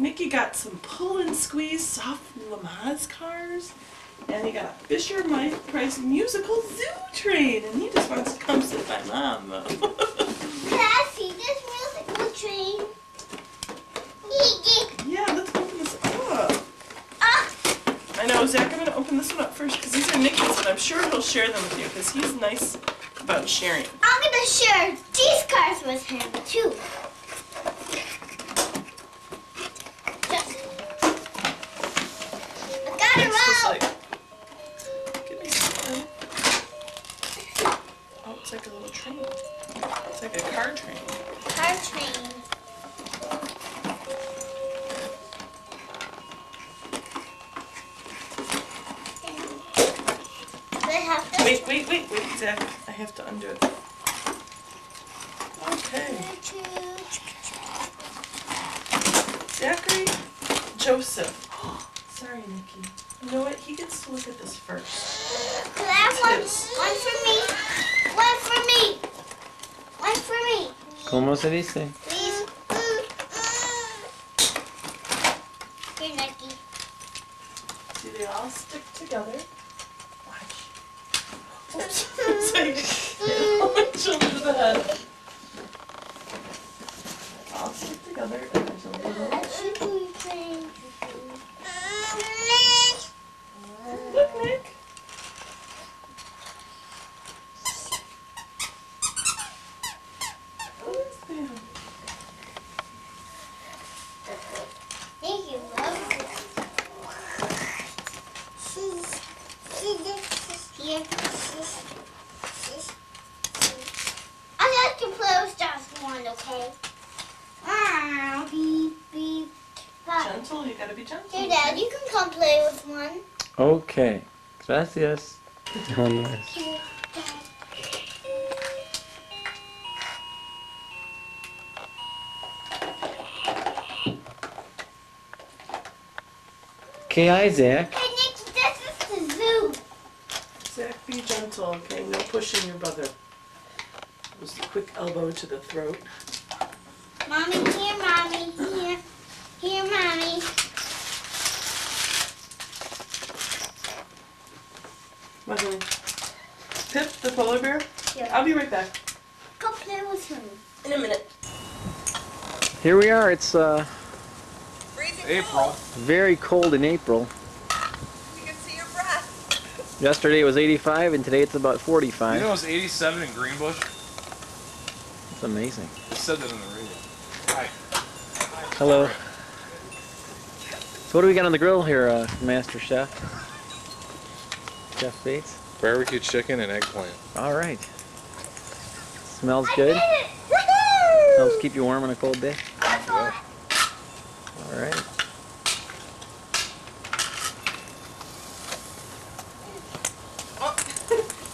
Nikki got some pull and squeeze soft Lamaze cars, and he got a Fisher Mike Price musical zoo train, and he just wants to come sit by mom. though. Can I see this musical train? yeah, let's open this up. Ah, I know, Zach, I'm gonna open this one up first because these are Nikki's, and I'm sure he'll share them with you because he's nice about sharing. I'm gonna share these cars with him too. Zach. I have to undo it. Okay. Zachary Joseph. Sorry, Nikki. You know what? He gets to look at this first. Could I have one? One for me. One for me. One for me. ¿Cómo se dice? Please. Here, Nikki. Do they all stick together? Watch. Oops. It's like, it all jumped to the head. All stick together and there's a little... Look, Nick. What is that? Thank you, love. Here. I like to close just one, okay? Ah, beep, beep. But Gentle, you gotta be gentle. here, Dad, you can come play with one. Okay. Gracias. Here, Dad. Okay, Isaac. Hey, Nick, this is the zoo. Zach, be gentle, okay? No pushing your brother. Just a quick elbow to the throat. Mommy, here, mommy, here. Here, mommy. Come on, honey. Pip, the polar bear? Here. I'll be right back. Go play with him. In a minute. Here we are. It's uh, April. very cold in April. You can see your breath. Yesterday it was 85 and today it's about 45. You know it was 87 in Greenbush? It's amazing. They said that on the radio. Hi. Hello. So what do we got on the grill here, uh, Master Chef? Chef Bates? Barbecue chicken and eggplant. All right. Smells good. Helps keep you warm on a cold day. Yeah. All right. Oh,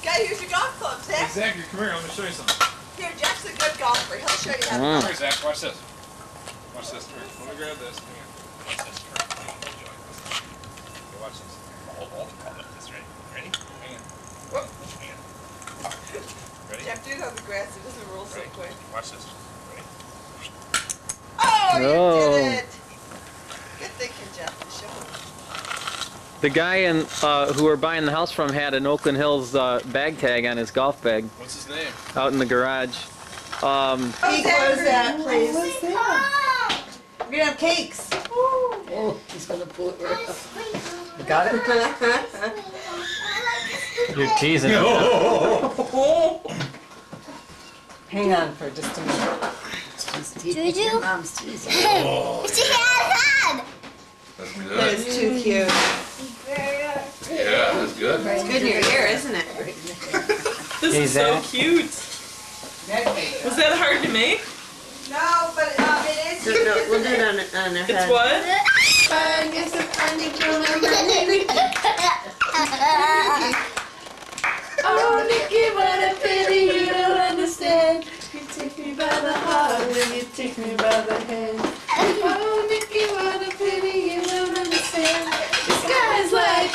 gotta use your golf clubs, Hey, Zach. Zachary, come here. I'm going to show you something. Here, Jeff's a good golfer. He'll show you how to Mm. Come here, Zach. Watch this. Watch this. Here, let me grab this. Hang on. Watch this. Here, enjoy this. Okay, watch this. Hold, hold, hold it. This ready. Ready? Hang on. Whoop. Hang on. Ready? Jeff, do it on the grass. It doesn't roll so Ready? quick. Watch this. Ready? Oh, you Oh. did it. Good thinking, Jeff. Show him. The guy in uh, who we're buying the house from had an Oakland Hills uh, bag tag on his golf bag What's his name? out in the garage. Um, Hey, close that, please. What's that? We're gonna have cakes. Oh, he's gonna pull it right up. Got it? you're teasing. Hang on for just a minute. Juju? Your mom's teasing. she has That's That good. is too cute. Had. Yeah, that's good. It's good in your ear, isn't it? This Hey, is so Zach. cute. Was that hard to make? No, but uh, it is. No, no, we'll do it on, on her It's head. what? fun. It's a funny Oh, Nikki, what a pity you don't understand. You take me by the heart when you take me by the hand. Oh, Nikki, what a pity you don't understand. This guy's like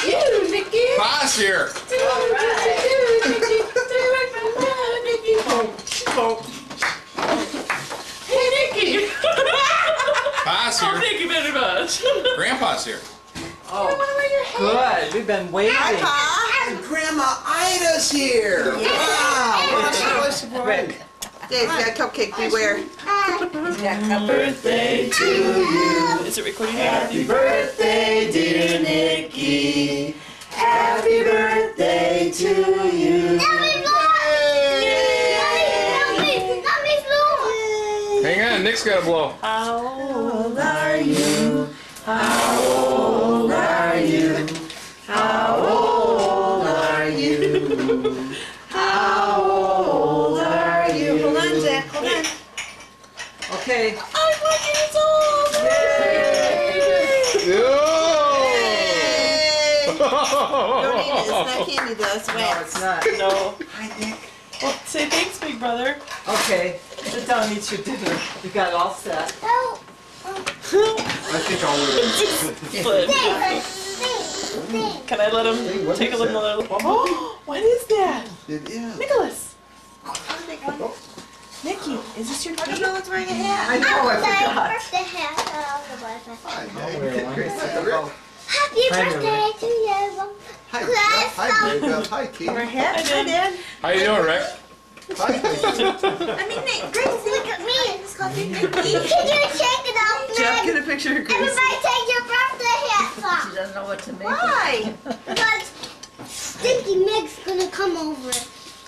you, here. Do what you do, Nikki. Do it for love, Nikki. Grandpa's Oh, here. thank you very much. Grandpa's here. Oh, good. We've been waiting. And Grandma Ida's here. Wow. What a surprise. Dave's got a cupcake, beware. Birthday to you. Is it recording? Happy birthday, dear Nikki. Happy birthday to you. Hang on, Nick's got to blow. How old are you? How old are you? How old are you? How old are you? Hold on, Zach, hold on. Okay. Don't eat it, it's not candy though, it's No, it's not. No. Hi, Nick. Well, say thanks, big brother. Okay. Sit down and eat your dinner. You got it all set. Oh. I think I'll wait. But can I let him Hey, take a is little? that? little oh, what is that? It is. Nicholas. Oh. Nikki, is this your I don't know what's wearing a hat. I know, I forgot. Birthday hat. Oh, Hi, I'll wear one. Rick. Happy Hi, birthday to you. Hi, Jeff. Hi, Jacob. Hi, Keith. Wear a Hi, did. Dad. How you doing, Rick? Hi, I mean, Nick, Grace, look at me. It's called Big Nicky. Can you shake it up, Jeff, get a picture of Grace. Everybody take your birthday hats off. She doesn't know what to make. Why? Because Stinky Meg's gonna come over.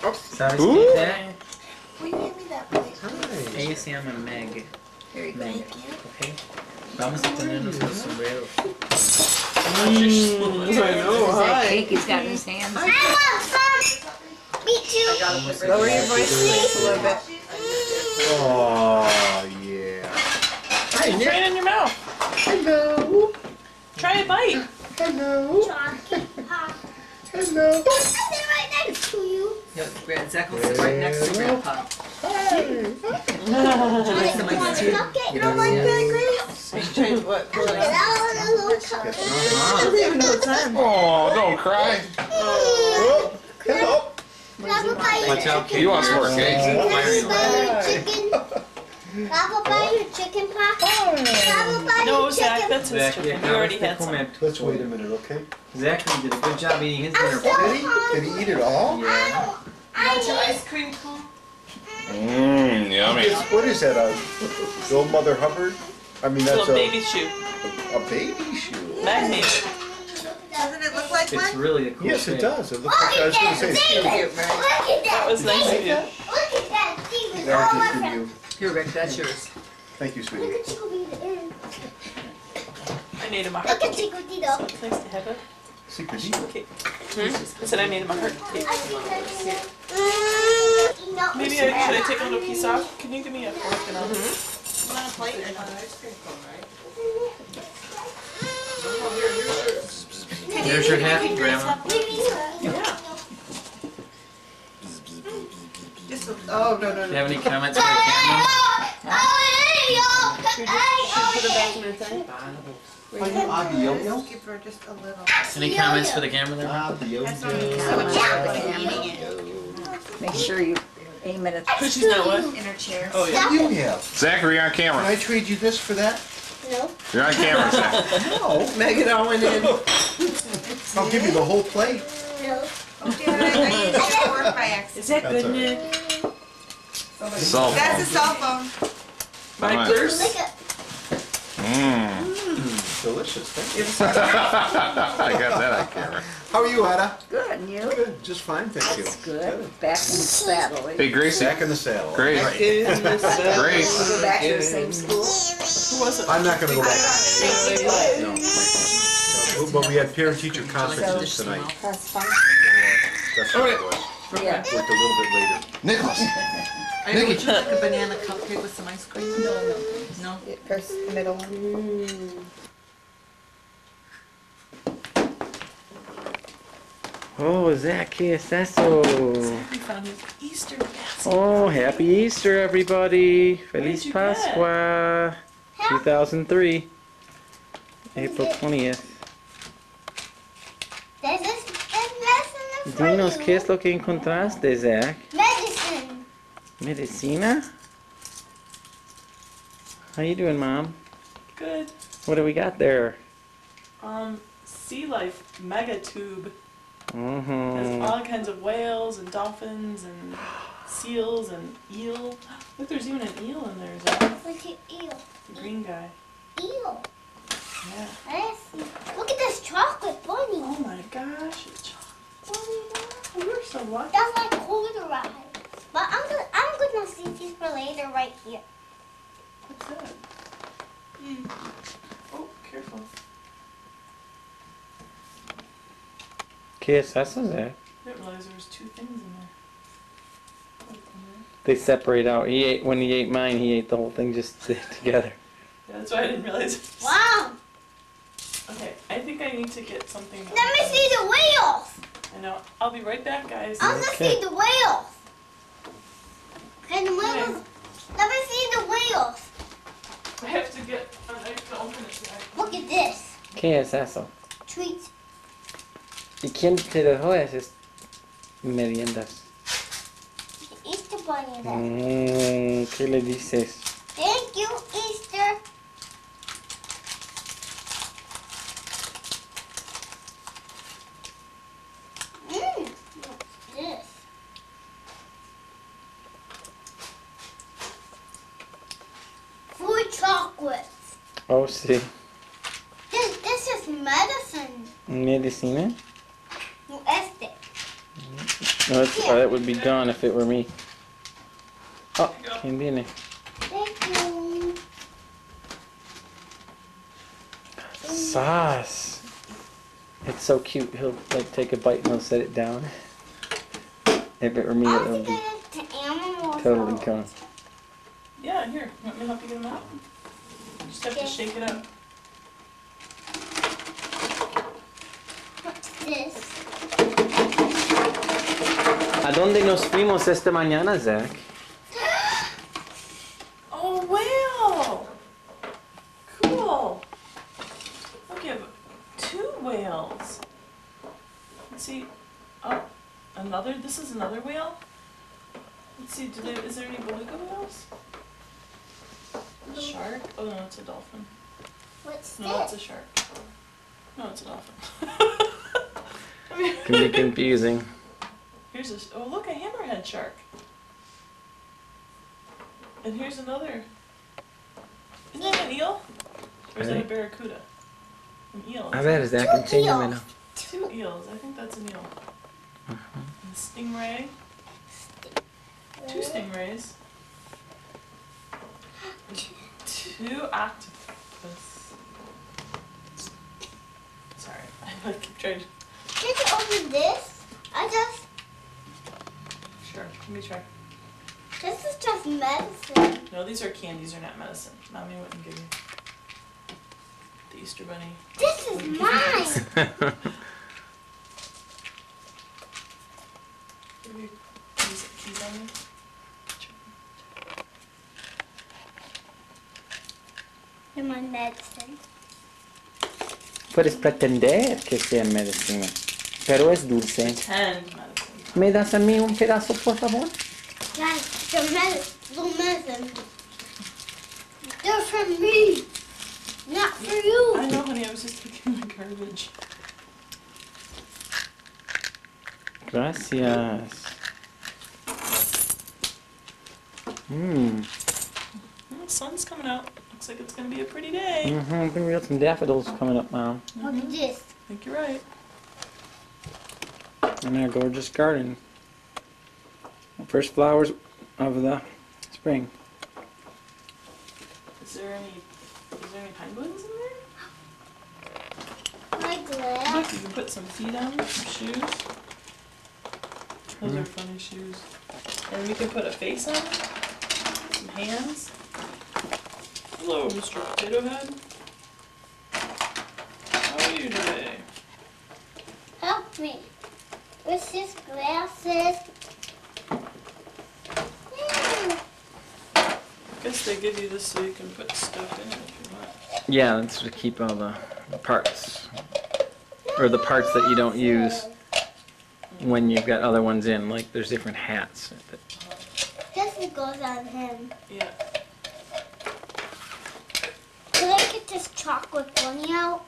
Oh. Sorry, Ooh. Steve. There. Will you hand me that plate? Hey, you see, I'm a Meg. Very good. Thank you. Okay. Vamos a ponernos los sombreros. I know, hi. cake he's got in his hands? I want some. Me too. Lower your voice a little bit. Oh, yeah. Hey, Try it in your mouth. Hello. Try a bite. Hello. Chocolate. Hello. I sit right next to you. Yep, Grand Zach will sit right next to Grandpa. Hi. You want a cupcake? Don't like that, Grace? Change what? I want a little cupcake. I don't even know what time. Oh, don't cry. Oh, hello. Papa, buy your Watch out, chicken He wants pop. more cake. Papa, buy your chicken. Papa, buy your chicken pop. Papa, buy No, your Zach, chicken. that's his Zach, chicken. yeah, You already had some. Let's wait a minute, okay? Zach did a good job eating his dinner. so Did he? Did he eat it all? Yeah. I Want your ice cream cone? Mmm, yummy. It's- What is that, a old Mother Hubbard? I mean, that's Little a, baby shoe. a baby shoe. Magnet. Doesn't it look like It's one? really a cool Yes, it does. It looks Look like, I at was gonna that, say, it's David. cute. Look at that. That was nice of you. Look at that, David. Now I my just give friend. you, Here, Rick, that's yours. thank you, Look sweetie. at Chico I need him a Look heart at cake. Chico Tito. It's nice to have a Secret Diva. cake. I said I made him a heart cake. I think that's it. Mm, no, Maybe I, should I take a little piece off? Can you give me a fork and I'll Want a plate? There's your hat, Grandma. Yeah. Oh, no, no, Do you have any comments for the camera? Put it back in her thing. Are you Abby Yo-Yo? Give her just a little. Any comments for the camera there? Abby Yo-Yo. That's Make sure you aim it at She's not what? In her chair. Oh, yeah. What do you have? Zachary on Can camera. I trade you this for that? No. You're on camera, Zach. No. Megan all went in. I'll give you the whole plate. No. Okay, I I used your fork by accident. Is that That's good, all Nick? Cell That's a phone. cell phone. My Nice. purse? Look at Mmm. Delicious, thank you. I got that on camera. How are you, Ada? good, and you? Good, just fine, thank you. That's good. Back in the saddle. eh? Hey, Gracie. Back in the saddle. Great. In the You Grace. go back to the same school? Who was it? I'm not gonna go back. No. No, But we had parent-teacher conferences tonight. That's fine. That's what it was. Yeah. Worked a little bit later. Nicholas. I know, would you like a banana cupcake with some ice cream? No, no. No? First, middle one. Oh, Zach, ¿qué es eso? We found his Easter basket. Oh, happy Easter, everybody. Feliz? Pascua. 2003. April 20th. There's this there's medicine Dinos, ¿qué es lo que encontraste, Zach? Medicine. Medicina? How you doing, Mom? Good. What do we got there? Um, Sea Life Mega Tube has Mm-hmm. all kinds of whales and dolphins and seals and eel. Look, there's even an eel in there. Is that Look at eel. the green guy? Eel. Yeah. Let's see. Look at this chocolate bunny. Oh my gosh, it's chocolate. You're so lucky. That's like corduroy. But I'm gonna I'm gonna see these for later right here. What's that? Hmm. Oh, careful. ¿Qué es eso, Zach? I didn't realize there was two things in there. Look, in there. They separate out. He ate when he ate mine. He ate the whole thing just together. Yeah, that's why I didn't realize. Wow. Okay, I think I need to get something. Let me see the whales. I know. I'll be right back, guys. I want to Okay. see the whales. Can the whales? Let me see the whales. I have to get. I have to open it. Zach. Look at this. ¿Qué es eso? Treats. ¿Y quién te dejó esas meriendas? Easter bunny. Mm, ¿Qué le dices? Thank you, Easter. Mmm. What's this? Food chocolates. Oh, sí. This, this is medicine. Medicina? No, este. No, it's, oh, that would be gone if it were me. Oh, ¿quién viene? Thank you. Sauce. It's so cute. He'll like take a bite and he'll set it down. If it were me, it would want to be get into animals. totally now. gone. Yeah, here. You want me to help you get them out? You just have to shake it up. What's this? ¿A dónde nos fuimos esta mañana, Zach? Oh, whale! Cool. Look, you have two whales. Let's see. Oh, another. This is another whale. Let's see. Do they? Is there any beluga whales? A shark? Oh no, it's a dolphin. What's No, it's a shark. No, it's a dolphin. I mean, Can be confusing. Here's a. Oh, look, a hammerhead shark. And here's another. Isn't that an eel? Or is that a Right. barracuda? An eel. A ver, Zach, enséñamelo. Two eels. I think that's an eel. And stingray. Two stingrays. Two octopus. Sorry, I keep trying to. Can you open this? I just. Sure, let me try. This is just medicine. No, these are candies, they're not medicine. Mommy wouldn't give you. The Easter Bunny. This is mine. Give you keys, keys on you. And my medicine. Puedes pretender que sea medicina, pero es dulce. Pretend medicine. ¿Me das a mí un pedazo, por favor? Guys, the medicine. The. They're for me. Not for you. I know, honey, I was just taking the garbage. Gracias. Mmm. Well, the sun's coming out. Looks like it's gonna be a pretty day. Mm-hmm. I think we got some daffodils coming up Mom. Look at this. I think you're right. In our gorgeous garden. First flowers of the spring. Is there any is there any penguins in there? My glass. Look, you can put some feet on, some shoes. Those are funny shoes. And we can put a face on it. Some hands. Hello, Mr. Potato Head. How are you today? Help me. With his glasses. Hmm. Guess they give you this so you can put stuff in it if you want. Yeah, that's to keep all the parts. Or the parts that you don't use when you've got other ones in. Like there's different hats. that- This goes on him. Yeah. Can I get this chocolate bunny out?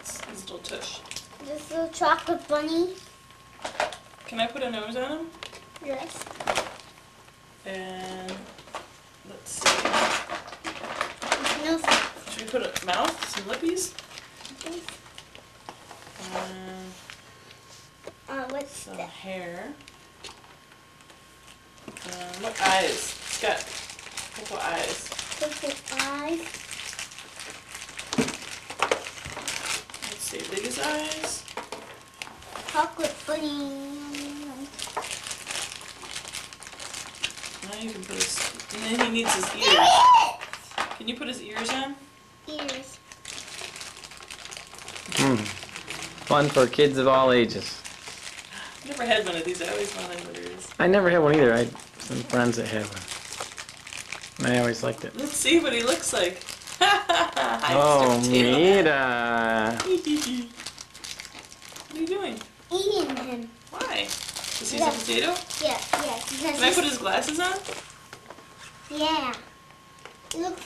It's his little tush. This little chocolate bunny? Can I put a nose on him? Yes. And let's see. Should we put a mouth, some lippies? And Uh, what's some that? hair. And what eyes? It's got purple eyes. Purple eyes. Let's see, biggest eyes. Chocolate bunny. Now you can put his, and then he needs his ears. Can you put his ears on? Ears. Hmm. Fun for kids of all ages. I Never had one of these. I always wanted one of these. I never had one either. I had some friends that had one. And I always liked it. Let's see what he looks like. Hi, Oh, Mr. Potato Mira. Head. what are you doing? Eating him. Why? Is he Yeah. a potato? Yeah, yeah. Can I put his glasses on? Yeah. Look.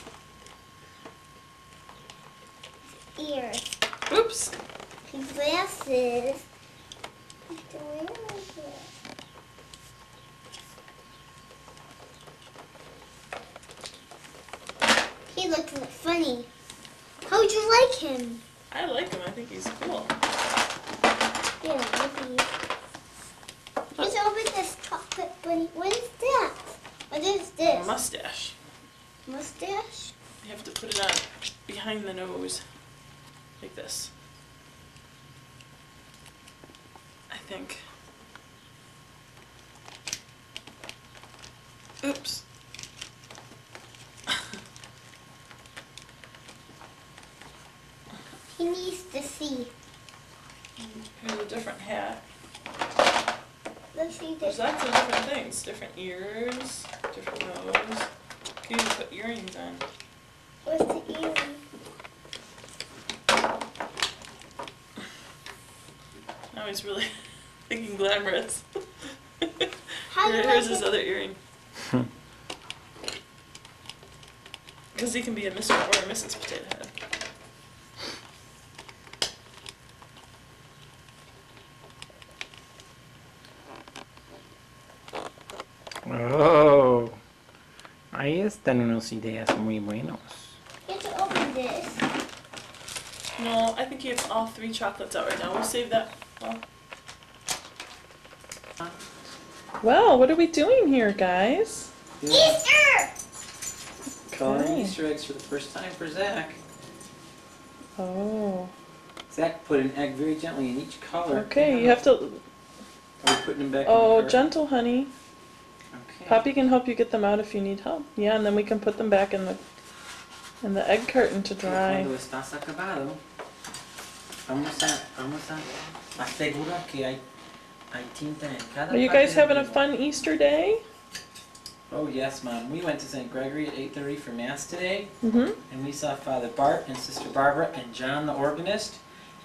His ears. Oops. His glasses. Where is it? He looks funny. How would you like him? I like him. I think he's cool. Yeah, maybe. He's over this chocolate bunny. What is that? What is A this? mustache. Mustache? You have to put it on behind the nose. Like this. I think. Oops. He needs to see. Here's a different hat. Let's see There's this. lots of different things. Different ears, different nose. You can even put earrings on. What's the earring? Now he's really thinking glamorous. How Here- Here's his other earring. Hmm. Because he can be a Mr. or a Mrs. Potato Head. Oh. Ahí están unos ideas muy buenos. You have to open this. No, I think you have all three chocolates out right now. We'll save that. Well, Well, what are we doing here, guys? Easter! Coloring Okay. Easter eggs for the first time for Zach. Oh. Zach put an egg very gently in each color. Okay, you have to. Are we putting them back Oh, in the gentle, honey. Poppy can help you get them out if you need help. Yeah, and then we can put them back in the in the egg carton to dry. Cuando estás acabado, vamos a, vamos a asegurar que hay, hay tinta en cada Are you guys having a fun Easter day? Oh yes, Mom. We went to St. Gregory at 8.30 for Mass today, Mm-hmm. and we saw Father Bart and Sister Barbara and John the organist,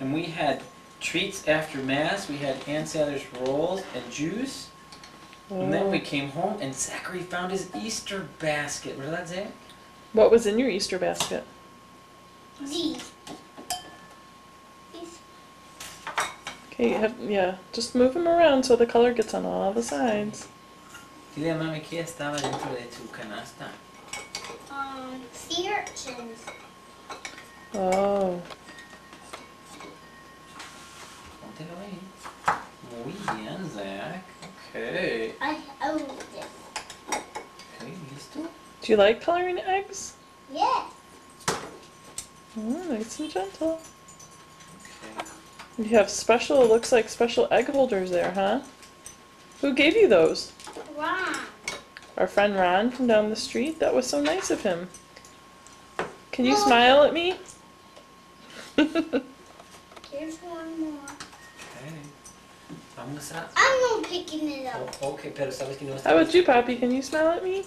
and we had treats after Mass. We had Aunt Sather's rolls and juice, and then we Oh. came home and Zachary found his Easter basket. What did that say? What was in your Easter basket? These. These. Okay, you have, yeah, just move them around so the color gets on all the sides. Dile a mami que estaba dentro de tu canasta. Um, sea urchins. Oh. Póntelo ahí. Muy bien, Zach. Okay. I own this. Okay, listo? Do you like coloring eggs? Yes. Oh, nice and gentle. Okay. You have special, it looks like special egg holders there, huh? Who gave you those? Ron. Our friend Ron from down the street? That was so nice of him. Can you Oh. smile at me? Here's one more. Okay. Vamos a... I'm not picking it up. Oh, ok, pero sabes que no está... How about you, Poppy? Can you smile at me?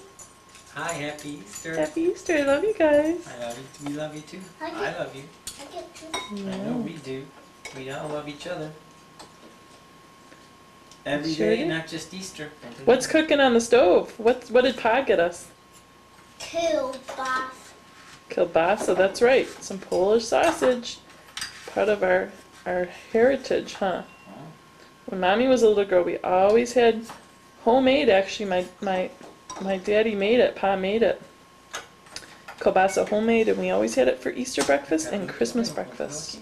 Hi, happy Easter. Happy Easter. I love you guys. I love you. We love you too. I I love you. I get two. I know we do. We all love each other. Every Sure day, do. not just Easter. What's cooking on the stove? What What did Pa get us? Two, boss. Kielbasa, that's right. Some Polish sausage. Part of our our heritage, huh? When mommy was a little girl, we always had homemade actually my my my daddy made it, Pa made it. Kielbasa homemade and we always had it for Easter breakfast and Christmas breakfast.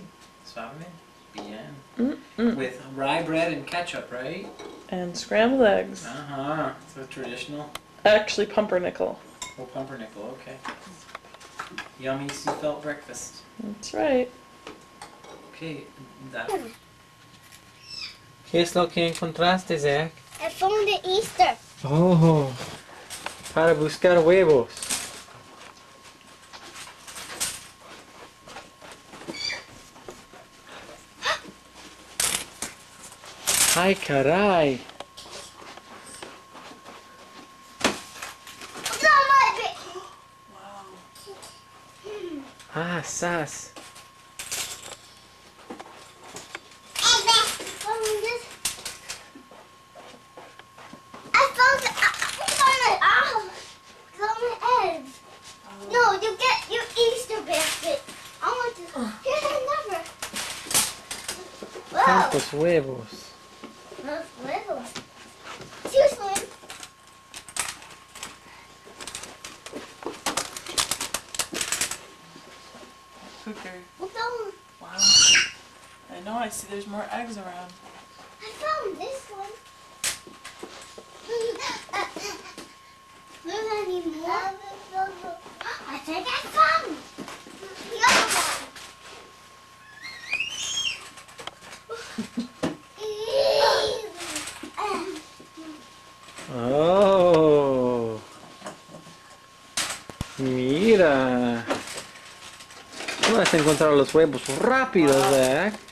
Bien. Mm-mm. With rye bread and ketchup, right? And scrambled eggs. Uh-huh. So traditional. Actually pumpernickel. Oh, pumpernickel, okay. Yummy Seefelt breakfast. That's right. Okay, that. ¿Qué es lo que encontraste, Zach? I found the Easter. Oh, para buscar huevos. Ay, caray. Ah, sas. Huevos. ¿Cómo has encontrado los huevos rápido, Zach?